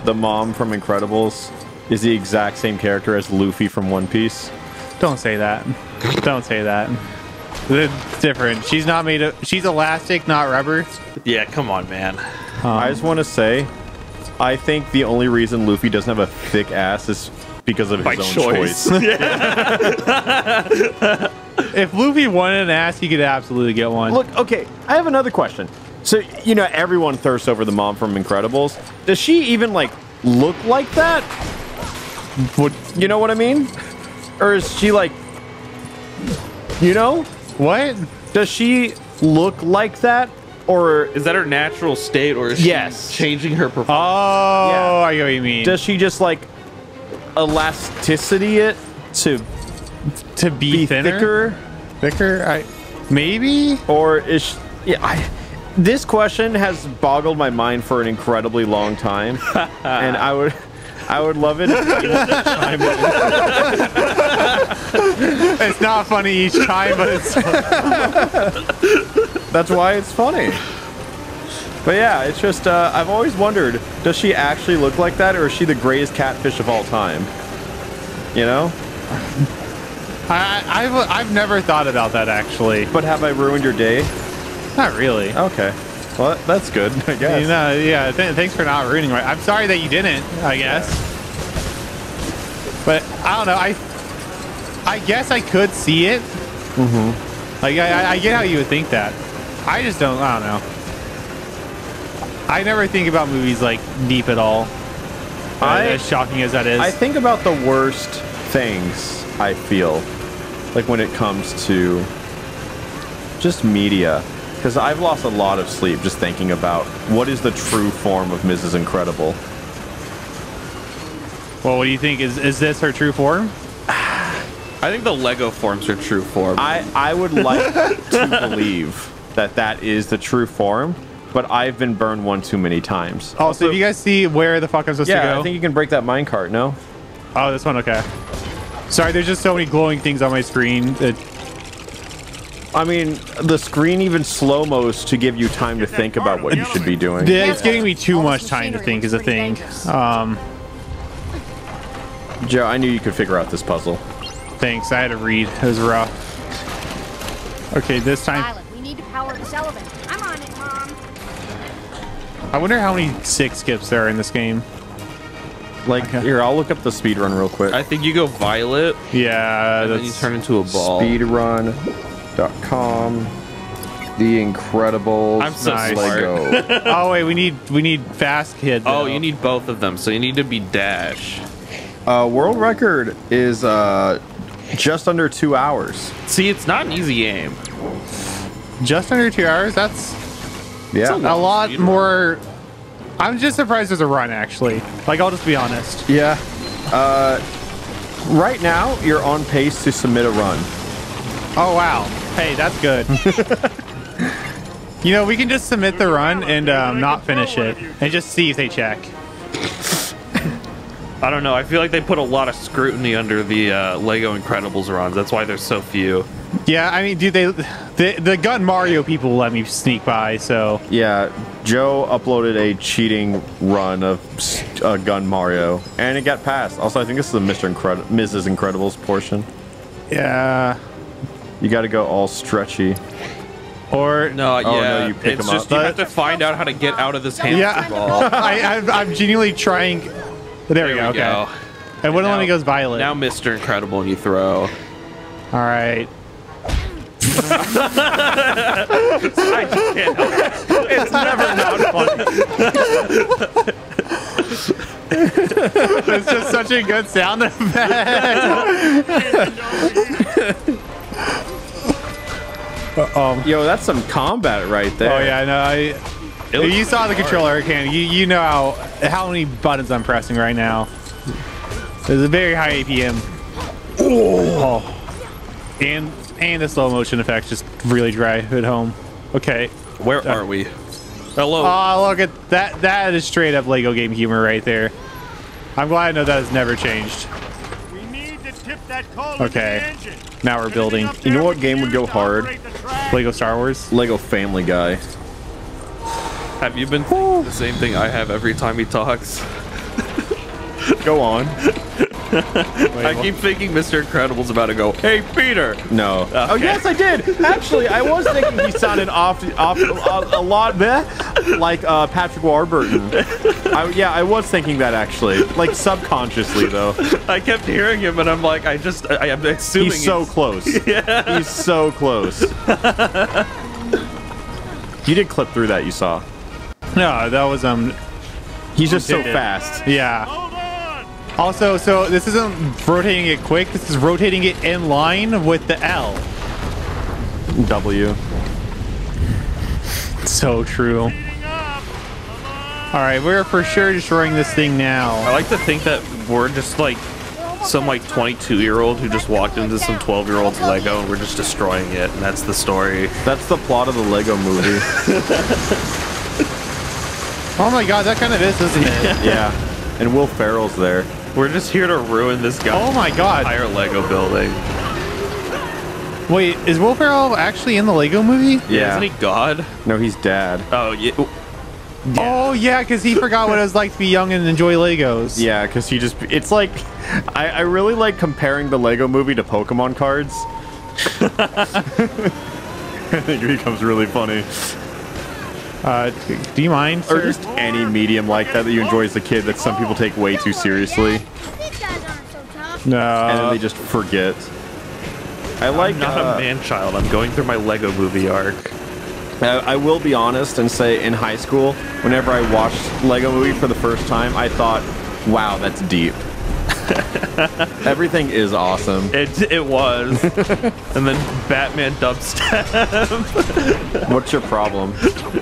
Speaker 1: the mom from Incredibles is the exact same character as Luffy from One Piece.
Speaker 3: Don't say that. Don't say that. It's different. She's not made of. She's elastic, not rubber.
Speaker 2: Yeah, come on, man.
Speaker 1: Um, I just want to say, I think the only reason Luffy doesn't have a thick ass is because of his own
Speaker 2: choice.
Speaker 1: choice.
Speaker 3: If Luffy wanted an ass, he could absolutely get one.
Speaker 1: Look, okay, I have another question. So, you know, everyone thirsts over the mom from Incredibles. Does she even, like, look like that?
Speaker 3: What?
Speaker 1: You know what I mean? Or is she, like, you know?
Speaker 3: What?
Speaker 1: Does she look like that? Or
Speaker 2: Is that her natural state, or is
Speaker 1: Yes.
Speaker 2: she changing her
Speaker 3: Oh,
Speaker 2: performance?
Speaker 3: I get what you mean.
Speaker 1: does she just, like, elasticity it to
Speaker 3: to be,
Speaker 1: be
Speaker 3: thinner,
Speaker 1: thicker?
Speaker 3: thicker. I maybe.
Speaker 1: Or is she, yeah, I, this question has boggled my mind for an incredibly long time, and I would, I would love it. If you chime in.
Speaker 3: It's not funny each time, but it's.
Speaker 1: That's why it's funny. But yeah, it's just uh, I've always wondered: does she actually look like that, or is she the greatest catfish of all time? You know.
Speaker 3: I, I've I've never thought about that actually.
Speaker 1: But have I ruined your day?
Speaker 3: Not really.
Speaker 1: Okay. Well, that's good, I guess.
Speaker 3: You know, yeah. Th- thanks for not ruining my. I'm sorry that you didn't. I guess. But I don't know. I I guess I could see it. Mm-hmm. Like I, I- I get how you would think that. I just don't. I don't know. I never think about movies like deep at all.
Speaker 1: I-
Speaker 3: as shocking as that is.
Speaker 1: I think about the worst things I feel, like when it comes to just media, because I've lost a lot of sleep just thinking about what is the true form of Mrs. Incredible.
Speaker 3: well, what do you think? Is is this her true form?
Speaker 2: I think the Lego forms her true form.
Speaker 1: I I would like to believe that that is the true form, but I've been burned one too many times.
Speaker 3: Oh, so if you guys see where the fuck I'm supposed to
Speaker 1: yeah,
Speaker 3: go?
Speaker 1: I think you can break that minecart. No.
Speaker 3: Oh, this one, okay. Sorry, there's just so many glowing things on my screen. It,
Speaker 1: I mean, the screen even slow mos to give you time to think about what you should be doing.
Speaker 3: yeah, it's giving me too much time to think is a thing. Um,
Speaker 1: Joe, I knew you could figure out this puzzle.
Speaker 3: thanks, I had to read. It was rough. Okay, this time,
Speaker 6: we need to power the Sullivan. I'm on it, Mom.
Speaker 3: I wonder how many six skips there are in this game.
Speaker 1: Like, here, I'll look up the speed run real quick.
Speaker 2: I think you go violet,
Speaker 3: Yeah,
Speaker 2: and then you turn into a ball.
Speaker 1: Speedrun.com. The Incredibles.
Speaker 2: I'm so
Speaker 3: Nice.
Speaker 1: Lego.
Speaker 3: oh wait, we need we need fast kid.
Speaker 2: Oh, you need both of them, so you need to be dash.
Speaker 1: uh, world record is uh, just under two hours.
Speaker 2: See, it's not an easy game.
Speaker 3: just under two hours. That's
Speaker 1: Yeah.
Speaker 2: a
Speaker 3: a lot
Speaker 2: Speed
Speaker 3: more. I'm just surprised there's a run actually. Like I'll just be honest.
Speaker 1: Yeah. Uh, right now, you're on pace to submit a run.
Speaker 3: Oh wow. Hey, that's good. you know, we can just submit the run and um, not finish it, and just see if they check.
Speaker 2: I don't know. I feel like they put a lot of scrutiny under the uh, Lego Incredibles runs. That's why there's so few.
Speaker 3: Yeah, I mean, dude, they the the Gun Mario people let me sneak by, so
Speaker 1: Yeah, Joe uploaded a cheating run of s- uh, Gun Mario, and it got passed. Also, I think this is the Mr. Incredi- Mrs. Incredibles portion.
Speaker 3: yeah.
Speaker 1: You got to go all stretchy.
Speaker 3: Or
Speaker 2: No,
Speaker 1: Oh, no,
Speaker 2: yeah.
Speaker 1: you pick
Speaker 2: it's
Speaker 1: 'em
Speaker 2: just
Speaker 1: up.
Speaker 2: you have to find out how to get out of this hamster
Speaker 3: Yeah.
Speaker 2: ball.
Speaker 3: I, I'm, I'm genuinely trying. There, we go.
Speaker 2: we
Speaker 3: okay.
Speaker 2: go.
Speaker 3: And what one
Speaker 2: Now-
Speaker 3: goes violet?
Speaker 2: Now, Mr. Incredible, and you throw.
Speaker 3: All right.
Speaker 1: It's never not funny.
Speaker 3: It's just such a good sound effect. Uh oh.
Speaker 1: Yo, that's some combat right there.
Speaker 3: Oh yeah, no, I.
Speaker 2: It
Speaker 3: you saw the
Speaker 2: hard.
Speaker 3: controller, can you you know how how many buttons I'm pressing right now? There's a very high APM. Oh, and and the slow motion effects just really drive it home. Okay.
Speaker 2: Where uh, are we? Hello.
Speaker 3: Oh, look at that! That is straight up Lego game humor right there. I'm glad I know that has never changed.
Speaker 5: We need to tip that coal
Speaker 3: Okay.
Speaker 5: the.
Speaker 3: Now we're building
Speaker 1: You know what game would go hard?
Speaker 5: operate the track?
Speaker 3: Lego Star Wars.
Speaker 1: Lego Family Guy.
Speaker 2: have you been thinking the same thing I have every time he talks?
Speaker 1: Go on.
Speaker 2: I keep thinking Mr. Incredible's about to go, hey, Peter!
Speaker 1: No. Oh yes, I did. Actually, I was thinking he sounded off, off a, a lot bleh, like uh, Patrick Warburton. I, yeah, I was thinking that actually, like subconsciously though.
Speaker 2: I kept hearing him, and I'm like, I just, I, I'm assuming
Speaker 1: He's so close. Yeah. He's so close. you did clip through that. You saw.
Speaker 3: No, that was um.
Speaker 1: He's just so
Speaker 3: it.
Speaker 1: fast.
Speaker 3: Yeah.
Speaker 5: Hold on!
Speaker 3: Also, so this isn't rotating it quick. This is rotating it in line with the L.
Speaker 1: W.
Speaker 3: So true. All right, we're for sure destroying this thing now.
Speaker 2: I like to think that we're just like some like 22 year old who just walked into some 12 year old's Lego and we're just destroying it, and that's the story.
Speaker 1: That's the plot of the Lego movie.
Speaker 3: Oh my god, that kind of is, isn't it?
Speaker 1: yeah. And Will Ferrell's there.
Speaker 2: We're just here to ruin this guy.
Speaker 3: Oh my god.
Speaker 2: entire Lego building.
Speaker 3: Wait, is Will Ferrell actually in the Lego movie?
Speaker 1: Yeah.
Speaker 2: Isn't he God?
Speaker 1: No, he's dad.
Speaker 2: Oh, yeah.
Speaker 3: Oh yeah, because he forgot what it was like to be young and enjoy Legos.
Speaker 1: Yeah, because he just, it's like, I, I really like comparing the Lego movie to Pokemon cards. I think it becomes really funny.
Speaker 3: Uh, do you mind?
Speaker 1: Or just any medium like that that you enjoy as a kid that some people take way too seriously.
Speaker 6: These guys aren't so tough.
Speaker 1: and then
Speaker 3: no.
Speaker 1: they just forget. I like,
Speaker 2: I'm not
Speaker 1: uh,
Speaker 2: a man child. I'm going through my Lego movie arc.
Speaker 1: I, I will be honest and say in high school, whenever I watched Lego Movie for the first time, I thought, wow, that's deep. Everything is awesome.
Speaker 2: It, it was. and then Batman dubstep.
Speaker 1: What's your problem?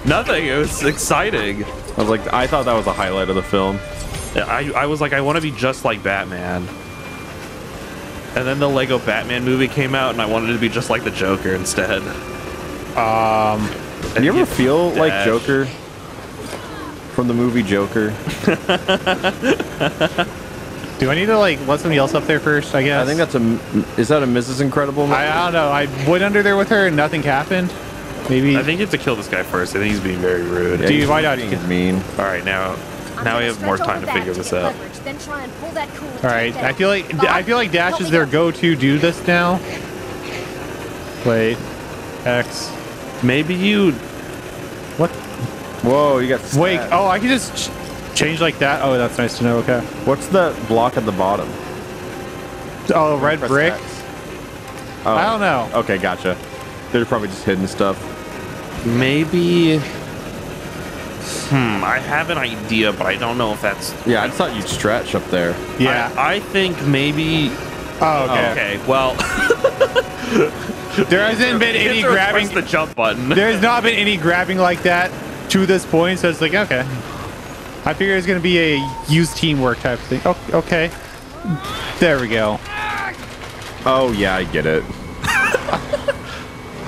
Speaker 2: Nothing. It was exciting.
Speaker 1: I was like, I thought that was the highlight of the film.
Speaker 2: I, I was like, I want to be just like Batman. And then the Lego Batman movie came out, and I wanted to be just like the Joker instead.
Speaker 3: Um,
Speaker 1: Do you ever feel like Joker from the movie Joker?
Speaker 3: Do I need to like let somebody else up there first? I guess.
Speaker 1: I think that's a. Is that a Mrs. Incredible?
Speaker 3: I, I don't know. I went under there with her and nothing happened. Maybe.
Speaker 2: I think you have to kill this guy first. I think he's being very rude.
Speaker 1: Yeah,
Speaker 3: Dude,
Speaker 1: he's
Speaker 3: why not?
Speaker 1: being mean.
Speaker 2: All right, now,
Speaker 6: I'm
Speaker 2: now we have more time to figure
Speaker 6: back
Speaker 2: this out.
Speaker 6: leverage, Then try and pull that cool
Speaker 3: All right. I feel like
Speaker 6: down.
Speaker 3: I feel like Dash is their go-to do this now. Wait. X.
Speaker 2: Maybe you.
Speaker 3: What?
Speaker 1: Whoa, you got.
Speaker 3: Wait. Oh, I can just ch- change like that. Oh, that's nice to know. Okay.
Speaker 1: What's the block at the bottom?
Speaker 3: Oh, red brick.
Speaker 1: Oh.
Speaker 3: I don't know.
Speaker 1: Okay, gotcha. They're probably just hidden stuff.
Speaker 2: Maybe. Hmm, I have an idea, but I don't know if that's.
Speaker 1: Yeah, I just thought you'd stretch up there.
Speaker 3: Yeah.
Speaker 2: I, I think maybe.
Speaker 3: oh, okay.
Speaker 2: Okay, well.
Speaker 3: There hasn't been any grabbing.
Speaker 2: press the jump button.
Speaker 3: There's not been any grabbing like that to this point, so it's like okay. I figure it's gonna be a use teamwork type thing. Oh, okay. There we go.
Speaker 1: Oh yeah, I get it.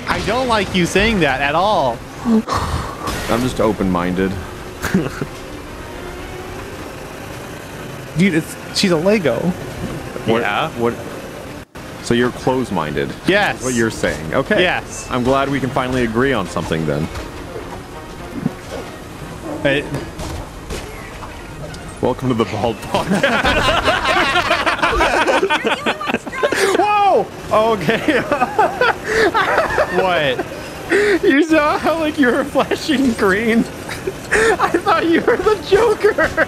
Speaker 3: I don't like you saying that at all.
Speaker 1: I'm just open-minded.
Speaker 3: Dude, it's she's a Lego.
Speaker 1: What,
Speaker 2: Yeah.
Speaker 1: What? So you're close-minded.
Speaker 3: Yes.
Speaker 1: What you're saying? Okay.
Speaker 3: Yes.
Speaker 1: I'm glad we can finally agree on something then.
Speaker 3: Uh,
Speaker 1: Welcome to the Bald Podcast. Whoa! Okay.
Speaker 3: what?
Speaker 1: you saw how like you were flashing green. I thought you were the Joker.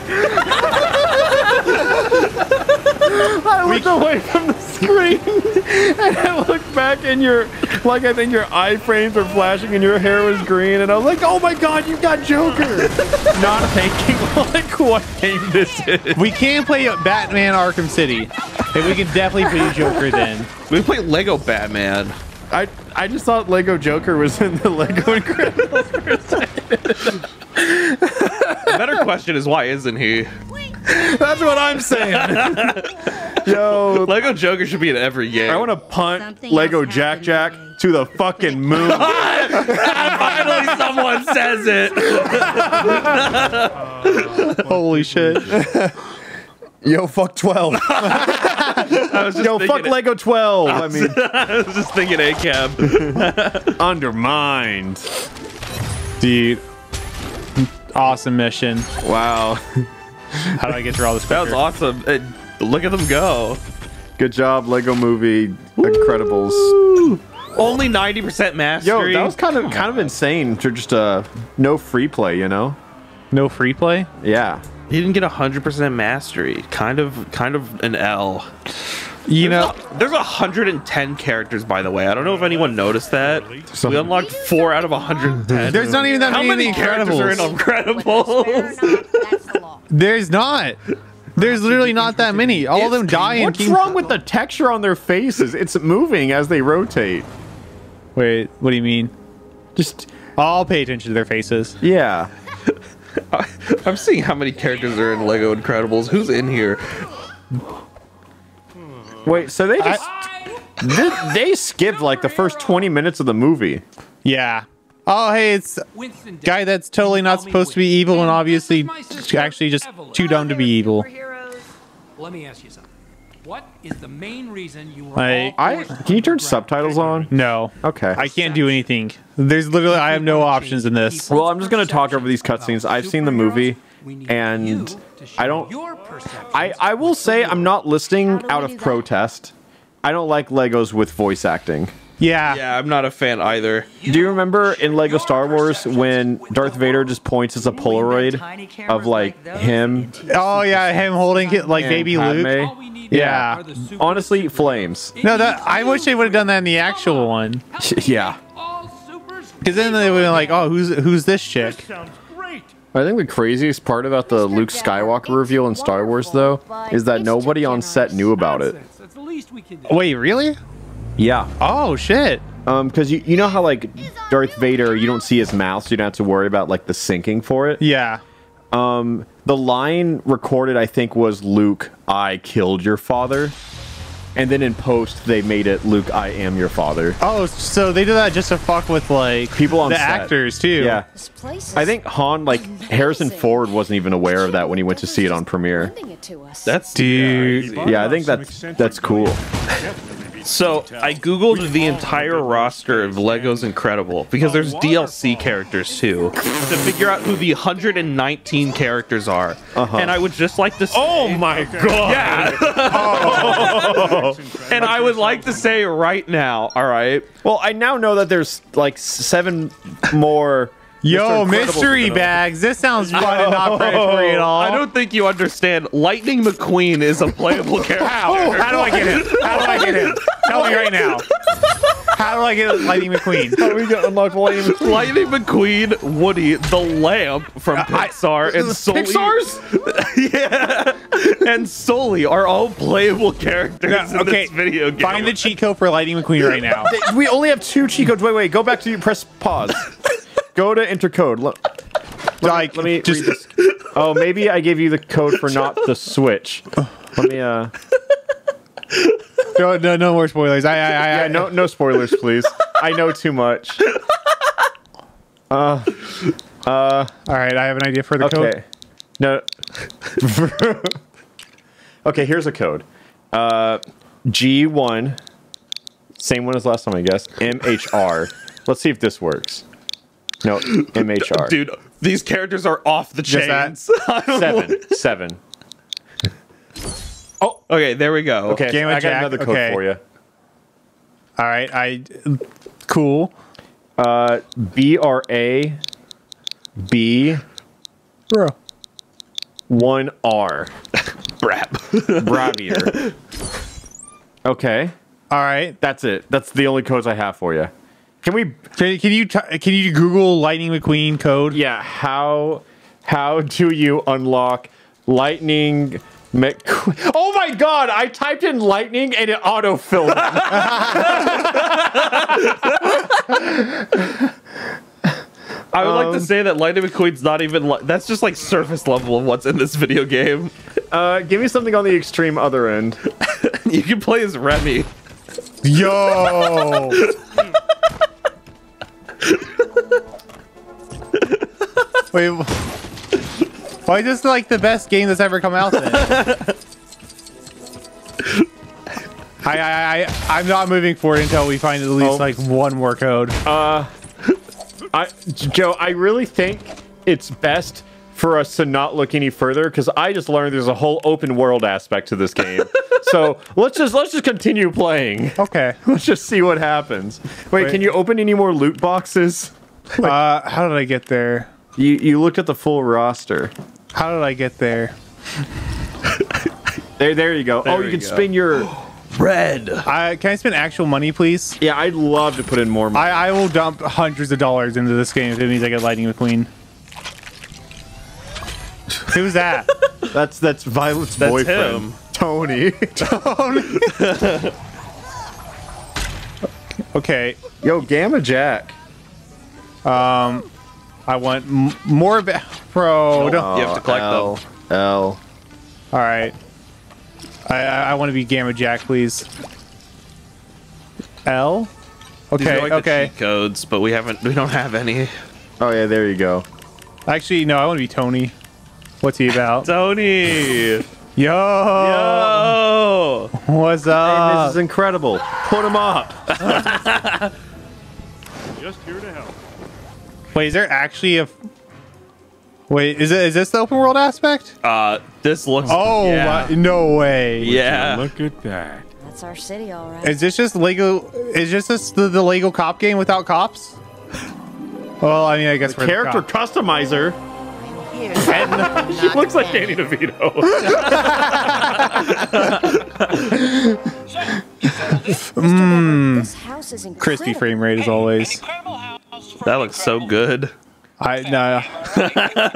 Speaker 1: I looked away from the screen and I looked back and your like I think your iframes were flashing and your hair was green and I was like, oh my god, you got Joker. Not thinking like what game this is.
Speaker 3: We can play Batman Arkham City. And we can definitely play Joker then.
Speaker 2: We play Lego Batman.
Speaker 1: I I just thought Lego Joker was in the Lego Incredibles for a second.
Speaker 2: The better question is why isn't he?
Speaker 1: That's what I'm saying. Yo,
Speaker 2: Lego Joker should be in every game.
Speaker 1: I want to punt
Speaker 6: Something
Speaker 1: Lego
Speaker 6: else
Speaker 1: Jack
Speaker 6: happened
Speaker 1: Jack
Speaker 6: today.
Speaker 1: to the fucking moon.
Speaker 2: Finally, someone says it.
Speaker 3: Holy shit.
Speaker 1: Yo, fuck 12.
Speaker 2: I was just
Speaker 1: Yo, fuck
Speaker 2: thinking
Speaker 1: Lego 12. I mean,
Speaker 2: I was just thinking A cab.
Speaker 1: undermined.
Speaker 3: Dude. Awesome mission.
Speaker 1: Wow.
Speaker 3: How do I get through all this?
Speaker 2: That was awesome. Uh, look at them go.
Speaker 1: Good job, Lego Movie Incredibles.
Speaker 2: Only 90% mastery.
Speaker 1: Yo, that was kind of kind of insane to just uh no free play, you know?
Speaker 3: No free play.
Speaker 1: Yeah.
Speaker 2: he didn't get 100% mastery. Kind of kind of an L.
Speaker 3: You
Speaker 2: There's
Speaker 3: know,
Speaker 2: a- there's 110 characters by the way. I don't know if anyone noticed that. We unlocked 4 out of 110.
Speaker 3: there's not even that
Speaker 2: How
Speaker 3: many,
Speaker 2: many characters are in
Speaker 3: Incredibles.
Speaker 2: Incredibles?
Speaker 6: That's the law.
Speaker 3: There's not. There's literally not that many. All of them die in
Speaker 1: What's
Speaker 3: King.
Speaker 1: wrong with the texture on their faces? It's moving as they rotate.
Speaker 3: Wait, what do you mean?
Speaker 1: Just
Speaker 3: I'll pay attention to their faces.
Speaker 1: yeah.
Speaker 2: I'm seeing how many characters are in Lego Incredibles. Who's in here?
Speaker 1: Wait, so they just they, they skipped like the first 20 minutes of the movie.
Speaker 3: Yeah. Oh, hey, it's guy that's totally not supposed to be evil and obviously actually just too dumb to be evil.
Speaker 7: Let me ask you something. What is the main reason you were
Speaker 3: Like-
Speaker 1: I can you turn subtitles on?
Speaker 3: No.
Speaker 1: Okay.
Speaker 3: I can't do anything. There's literally I have no options in this.
Speaker 1: Well, I'm just gonna talk over these cutscenes. I've seen the movie,
Speaker 7: We need
Speaker 1: and
Speaker 7: you to
Speaker 1: I don't.
Speaker 7: your
Speaker 1: I I will say I'm not listening
Speaker 6: How do we
Speaker 1: out
Speaker 6: do
Speaker 1: of
Speaker 6: that?
Speaker 1: protest. I don't like Legos with voice acting.
Speaker 3: Yeah.
Speaker 2: Yeah, I'm not a fan either.
Speaker 1: Do you remember in Lego Star Wars when Darth Vader just points as a Polaroid of like him?
Speaker 3: Oh yeah, him holding it like baby
Speaker 1: Padme?
Speaker 3: Luke.
Speaker 7: All
Speaker 3: Yeah.
Speaker 7: are the super
Speaker 1: Honestly, flames.
Speaker 3: No, that I wish they would have done that in the actual one.
Speaker 1: Yeah.
Speaker 3: Because then they would have been like, oh, who's who's this chick?
Speaker 5: Sounds great.
Speaker 1: I think the craziest part about the Luke Skywalker reveal in Star Wars, though, is that nobody on set knew about it.
Speaker 7: Nonsense. That's the least we can do.
Speaker 3: Wait, really?
Speaker 1: Yeah.
Speaker 3: Oh shit.
Speaker 1: Um, because you you know how like Darth Vader, you don't see his mouth, so you don't have to worry about like the syncing for it.
Speaker 3: Yeah.
Speaker 1: Um, The line recorded, I think, was Luke, I killed your father. And then in post, they made it Luke, I am your father.
Speaker 3: Oh, so they did that just to fuck with like
Speaker 1: People on
Speaker 3: the
Speaker 1: set.
Speaker 3: actors too.
Speaker 1: Yeah.
Speaker 6: This place is
Speaker 1: I think Han, like Harrison Ford, wasn't even aware of that when he went to see it on premiere.
Speaker 6: lending it to us.
Speaker 2: That's
Speaker 3: Dude.
Speaker 1: Yeah, I think that's that's cool.
Speaker 2: So I googled the entire roster of Legos Incredible because there's DLC characters too to figure out who the 119 characters are, and I would just like to. Say,
Speaker 5: Oh my god.
Speaker 2: yeah, and I would like to say right now. All right,
Speaker 1: Well, I now know that there's like seven more.
Speaker 3: Yo, mystery
Speaker 1: gonna-
Speaker 3: bags. This sounds fun and not predatory at all.
Speaker 2: I don't think you understand. Lightning McQueen is a playable character.
Speaker 3: How? How do I get him? How do I get him? Tell me right now. How do I get Lightning McQueen?
Speaker 1: How do we got unlocked Lightning
Speaker 2: Lightning McQueen, Woody, the lamp from Pixar, and Sulley.
Speaker 1: Pixar's?
Speaker 2: yeah, and Sulley are all playable characters
Speaker 3: Yeah,
Speaker 2: in
Speaker 3: okay,
Speaker 2: this video game.
Speaker 3: Find the cheat code for Lightning McQueen right now.
Speaker 1: we only have two cheat codes. Wait, wait. Go back to you. press pause. Go to intercode. Let,
Speaker 3: Like,
Speaker 1: let me
Speaker 3: just
Speaker 1: read this. Oh, maybe I gave you the code for not the switch. Let me. Uh.
Speaker 3: no, no, no more spoilers. I, I, I,
Speaker 1: Yeah,
Speaker 3: I
Speaker 1: no, no spoilers, please. I know too much.
Speaker 3: Uh uh all right, I have an idea for the code.
Speaker 1: Okay. No. okay, here's a code. Uh, G1. Same one as last time, I guess. MHR. Let's see if this works. No, MHR.
Speaker 2: Dude, these characters are off the
Speaker 3: Just that?
Speaker 2: chains. I don't
Speaker 1: Seven. Seven.
Speaker 2: Okay, there we go.
Speaker 1: Okay,
Speaker 3: Game
Speaker 1: I
Speaker 3: of
Speaker 1: got
Speaker 3: Jack,
Speaker 1: another code
Speaker 3: okay.
Speaker 1: for you.
Speaker 3: All right, I cool.
Speaker 1: Uh, B R A B
Speaker 3: Bro.
Speaker 1: one R.
Speaker 2: Brap.
Speaker 1: Bravier. okay,
Speaker 3: All right.
Speaker 1: that's it. That's the only codes I have for you. Can we?
Speaker 3: Can, can you t- can you Google Lightning McQueen code?
Speaker 1: Yeah. How? How do you unlock Lightning? McQueen? Oh my God! I typed in lightning and it autofilled.
Speaker 2: I would
Speaker 1: Um,
Speaker 2: like to say that Lightning McQueen's not even like that's just like surface level of what's in this video game.
Speaker 1: uh, give me something on the extreme other end.
Speaker 2: You can play as Remy.
Speaker 3: Yo. Wait. Why is this like the best game that's ever come out then? I, I, I, I'm not moving forward until we find at least
Speaker 1: Oh.
Speaker 3: like one more code.
Speaker 1: Uh, I, Joe, I really think it's best for us to not look any further because I just learned there's a whole open world aspect to this game. so let's just let's just continue playing.
Speaker 3: Okay.
Speaker 1: Let's just see what happens. Wait,
Speaker 3: Wait.
Speaker 1: can you open any more loot boxes?
Speaker 3: Uh, how did I get there?
Speaker 1: You you looked at the full roster.
Speaker 3: How did I get there?
Speaker 1: There there you go. oh, you can
Speaker 2: go.
Speaker 1: spin your.
Speaker 2: Red.
Speaker 3: I can I spend actual money, please?
Speaker 1: Yeah, I'd love to put in more. money.
Speaker 3: I, I will dump hundreds of dollars into this game if it means I get Lightning McQueen. Who's that?
Speaker 1: That's that's Violet's
Speaker 2: That's
Speaker 1: boyfriend,
Speaker 2: him.
Speaker 1: Tony. Tony.
Speaker 3: okay.
Speaker 1: Yo, Gamma Jack.
Speaker 3: Um, I want m- more. Ba- Bro, don't.
Speaker 2: You have to collect
Speaker 1: L,
Speaker 2: them.
Speaker 1: L.
Speaker 3: All right. I I, I want to be Gamma Jack, please. L.
Speaker 2: These
Speaker 3: Okay.
Speaker 2: are like the
Speaker 3: okay.
Speaker 2: cheat codes, but we haven't. We don't have any.
Speaker 1: Oh yeah, there you go.
Speaker 3: Actually, no. I want to be Tony. What's he about?
Speaker 2: Tony.
Speaker 3: Yo.
Speaker 2: Yo!
Speaker 3: What's
Speaker 1: Hey,
Speaker 3: up?
Speaker 1: this is incredible. Put him up.
Speaker 5: Just here to help.
Speaker 3: Wait, is there actually a? Wait, is it is this the open world aspect?
Speaker 2: Uh, this looks.
Speaker 3: Oh,
Speaker 2: yeah.
Speaker 3: my, no way.
Speaker 2: Yeah.
Speaker 5: Look at that.
Speaker 6: That's our city, all right.
Speaker 3: Is this just Lego? Is this just the, the Lego cop game without cops? Well, I mean, I guess for the
Speaker 1: Character
Speaker 3: cop.
Speaker 1: customizer.
Speaker 6: Here.
Speaker 1: She looks like Danny DeVito.
Speaker 6: This house is incredible.
Speaker 3: crispy frame rate as always.
Speaker 2: That looks so good.
Speaker 3: I no,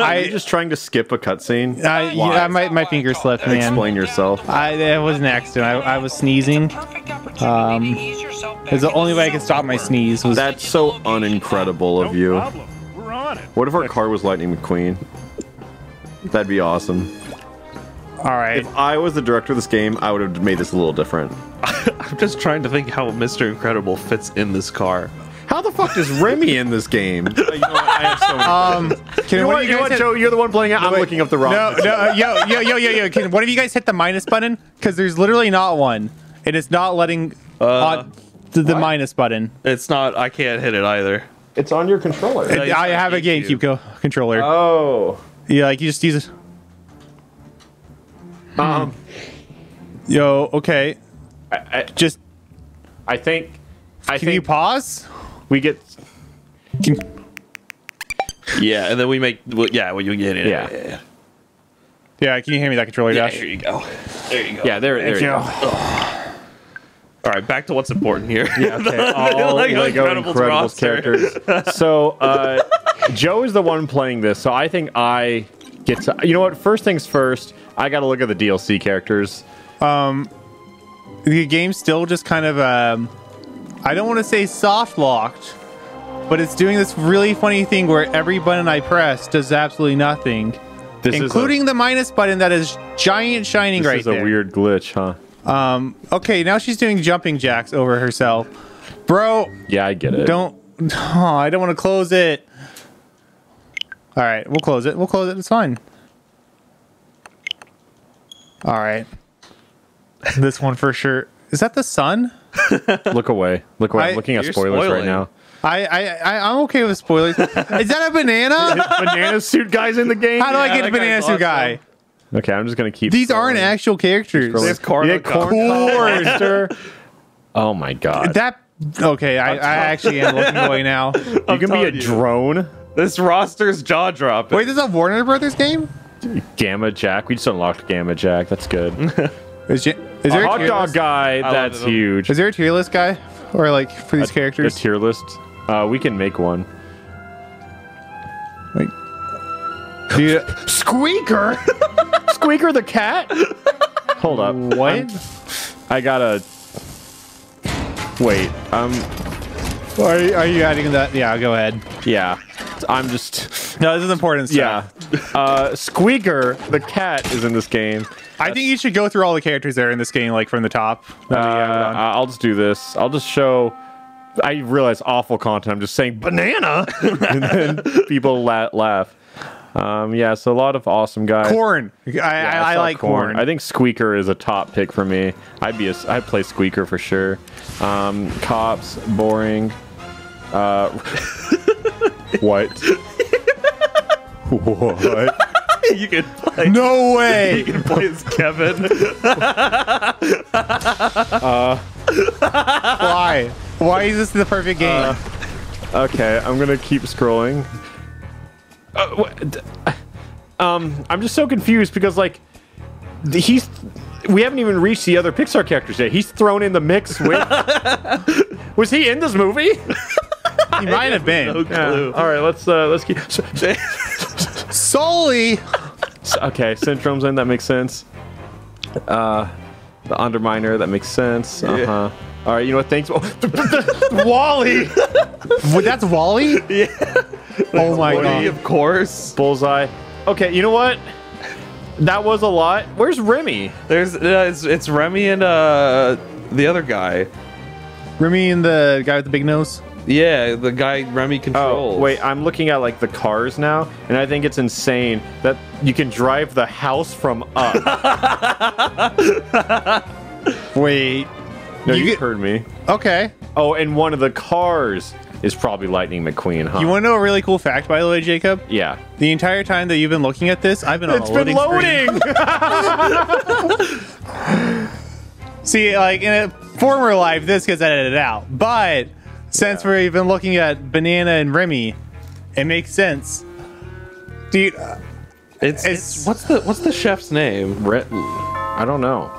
Speaker 3: I
Speaker 1: you just trying to skip a cutscene?
Speaker 3: I yeah, my my finger slipped, man.
Speaker 1: Explain yourself.
Speaker 3: I it was an accident. I, I was sneezing. Um, it's the only way I could stop my sneeze was
Speaker 1: That's so unincredible of you.
Speaker 5: problem. We're on it.
Speaker 1: What if our car was Lightning McQueen? That'd be awesome.
Speaker 3: all right.
Speaker 1: If I was the director of this game, I would have made this a little different.
Speaker 2: I'm just trying to think how Mr. Incredible fits in this car.
Speaker 1: How the fuck does Remy in this game? Uh, you know what? I have so
Speaker 3: Um, can
Speaker 1: you know what, you know
Speaker 3: guys
Speaker 1: what,
Speaker 3: hit-
Speaker 1: Joe? You're the one playing it. I'm
Speaker 3: wait.
Speaker 1: looking up the wrong.
Speaker 3: No, no, yo, yo, yo, yo, yo. Can one of you guys hit the minus button? Because there's literally not one, and it's not letting on the, the minus button.
Speaker 2: It's not. I can't hit it either.
Speaker 1: It's on your controller.
Speaker 2: No,
Speaker 3: I have a
Speaker 2: GameCube.
Speaker 3: GameCube controller.
Speaker 1: Oh.
Speaker 3: Yeah, like you just use it.
Speaker 1: Um.
Speaker 3: Yo, okay,
Speaker 1: I, I,
Speaker 3: just
Speaker 1: I think. I
Speaker 3: can you pause?
Speaker 1: we get.
Speaker 3: Can,
Speaker 2: Yeah, and then we make. Well, yeah, well, you get it.
Speaker 1: Yeah.
Speaker 2: yeah.
Speaker 3: yeah, can you hand me that controller,
Speaker 2: Yeah,
Speaker 3: Josh?
Speaker 2: here you go. There you go.
Speaker 1: Yeah, there, there you go.
Speaker 2: All right, back to what's important here.
Speaker 1: Yeah, okay. All
Speaker 2: Lego
Speaker 1: Lego
Speaker 2: Incredibles
Speaker 1: Incredibles, characters. So, uh, Joe is the one playing this, so I think I get to. You know what? First things first, I got to look at the DLC characters.
Speaker 3: Um, the game's still just kind of um I don't want to say soft locked, but it's doing this really funny thing where every button I press does absolutely nothing,
Speaker 1: This
Speaker 3: including the minus button that is giant shining
Speaker 1: a,
Speaker 3: right
Speaker 1: this is a
Speaker 3: there.
Speaker 1: weird glitch, huh?
Speaker 3: Um, Okay, now she's doing jumping jacks over herself, bro.
Speaker 1: Yeah, I get it.
Speaker 3: Don't. Oh, I don't want to close it. All right, we'll close it. We'll close it. It's fine. All right. This one for sure. Is that the sun?
Speaker 1: look away. Look away.
Speaker 3: I-
Speaker 1: I'm looking at
Speaker 2: You're
Speaker 1: spoilers right now.
Speaker 3: I, I, I I'm okay with spoilers. Is that a banana?
Speaker 1: banana suit guys in the game.
Speaker 3: How do I get a banana
Speaker 2: guy's
Speaker 3: suit guy?
Speaker 1: Okay, I'm just gonna keep.
Speaker 3: These aren't actual characters.
Speaker 2: There's corn.
Speaker 1: Yeah,
Speaker 2: on
Speaker 1: corn.
Speaker 3: Corn.
Speaker 1: Oh my god.
Speaker 3: That okay? I, I actually am looking away now.
Speaker 1: you can be a
Speaker 2: you.
Speaker 1: drone.
Speaker 2: This roster's jaw dropping.
Speaker 3: Wait, this is a Warner Brothers game?
Speaker 1: Gamma Jack. We just unlocked Gamma Jack. That's good.
Speaker 3: Is, Ja- is there
Speaker 1: a
Speaker 3: a
Speaker 1: hot
Speaker 3: tier
Speaker 1: dog
Speaker 3: list?
Speaker 1: guy.
Speaker 2: love
Speaker 1: That's huge.
Speaker 3: Is there a tier list guy, or like for these
Speaker 1: A
Speaker 3: characters?
Speaker 1: A tier list. Uh, we can make one.
Speaker 3: Wait. Do you,
Speaker 1: Squeaker. Squeaker the cat. Hold up.
Speaker 3: what?
Speaker 1: I'm- I gotta. Wait. Um.
Speaker 3: Are you, are you adding that? Yeah, go ahead.
Speaker 1: Yeah. I'm just.
Speaker 3: No, this is important stuff.
Speaker 1: Yeah. Uh, Squeaker the cat is in this game.
Speaker 3: I think you should go through all the characters there in this game, like from the top.
Speaker 1: Uh, I'll just do this. I'll just show. I realize awful content. I'm just saying banana, and then people la- laugh. Um, yeah, so a lot of awesome guys.
Speaker 3: corn. I,
Speaker 1: Yeah,
Speaker 3: I, I like corn.
Speaker 1: I think Squeaker is a top pick for me. I'd be a, I'd play Squeaker for sure. Um, cops, boring. Uh, what? what?
Speaker 2: you can play.
Speaker 3: No way.
Speaker 2: You can play as Kevin.
Speaker 3: Why? Why is this the perfect game?
Speaker 1: Okay, I'm gonna keep scrolling. Uh, um, I'm just so confused because like he's we haven't even reached the other Pixar characters yet. He's thrown in the mix with. was he in this movie?
Speaker 3: he might have been.
Speaker 2: No clue.
Speaker 1: All right, let's uh let's keep. so-
Speaker 3: Solely.
Speaker 1: okay, Syndrome's in. That makes sense. Uh, the Underminer. That makes sense. Uh huh. All right, you know what? Thanks, oh, Wally.
Speaker 3: What, that's Wally? Yeah. Oh my
Speaker 2: Woody,
Speaker 3: god.
Speaker 2: of course.
Speaker 1: Bullseye. Okay, you know what? That was a lot. Where's Remy?
Speaker 2: There's uh, it's, it's Remy and uh the other guy.
Speaker 3: Remy and the guy with the big nose.
Speaker 2: Yeah, the guy Remy oh, controls.
Speaker 1: Oh, wait, I'm looking at like the cars now, and I think it's insane that you can drive the house from up.
Speaker 3: Wait.
Speaker 1: no,
Speaker 3: You
Speaker 1: you,
Speaker 3: get-
Speaker 1: heard me.
Speaker 3: Okay.
Speaker 1: Oh, and one of the cars is probably Lightning McQueen, huh?
Speaker 3: You want to know a really cool fact, by the way, Jacob?
Speaker 1: yeah.
Speaker 3: The entire time that you've been looking at this, I've been on
Speaker 1: It's
Speaker 3: a
Speaker 1: been
Speaker 3: loading screen.
Speaker 1: loading.
Speaker 3: See, like in a former life, this gets edited out. But since we've been looking at Banana and Remy, it makes sense. Dude, uh,
Speaker 2: it's,
Speaker 3: it's-
Speaker 2: it's what's the what's the chef's name?
Speaker 1: Re- I don't know.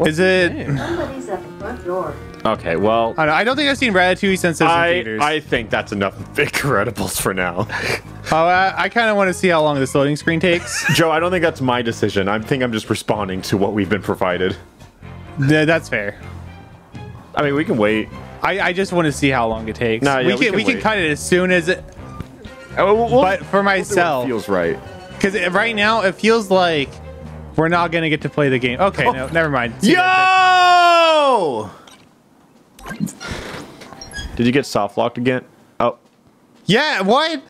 Speaker 3: is it?
Speaker 8: Somebody's at the front door.
Speaker 1: Okay, well,
Speaker 3: I don't, I don't think I've seen Ratatouille since it was in
Speaker 1: I
Speaker 3: theaters.
Speaker 1: I think that's enough Incredibles for now.
Speaker 3: oh, I, I kind of want to see how long this loading screen takes.
Speaker 1: Joe, I don't think that's my decision. I think I'm just responding to what we've been provided.
Speaker 3: Yeah, That's fair.
Speaker 1: I mean, we can wait.
Speaker 3: I, I just want to see how long it takes.
Speaker 1: Nah, yeah,
Speaker 3: we,
Speaker 1: we
Speaker 3: can,
Speaker 1: can
Speaker 3: we can
Speaker 1: wait.
Speaker 3: cut it as soon as it.
Speaker 1: Uh, we'll- we'll-
Speaker 3: But for
Speaker 1: we'll
Speaker 3: myself,
Speaker 1: feels right.
Speaker 3: because right now it feels like we're not gonna get to play the game. Okay, no, never mind. See
Speaker 1: Yo! Did you get soft locked again? Oh,
Speaker 3: Yeah, what?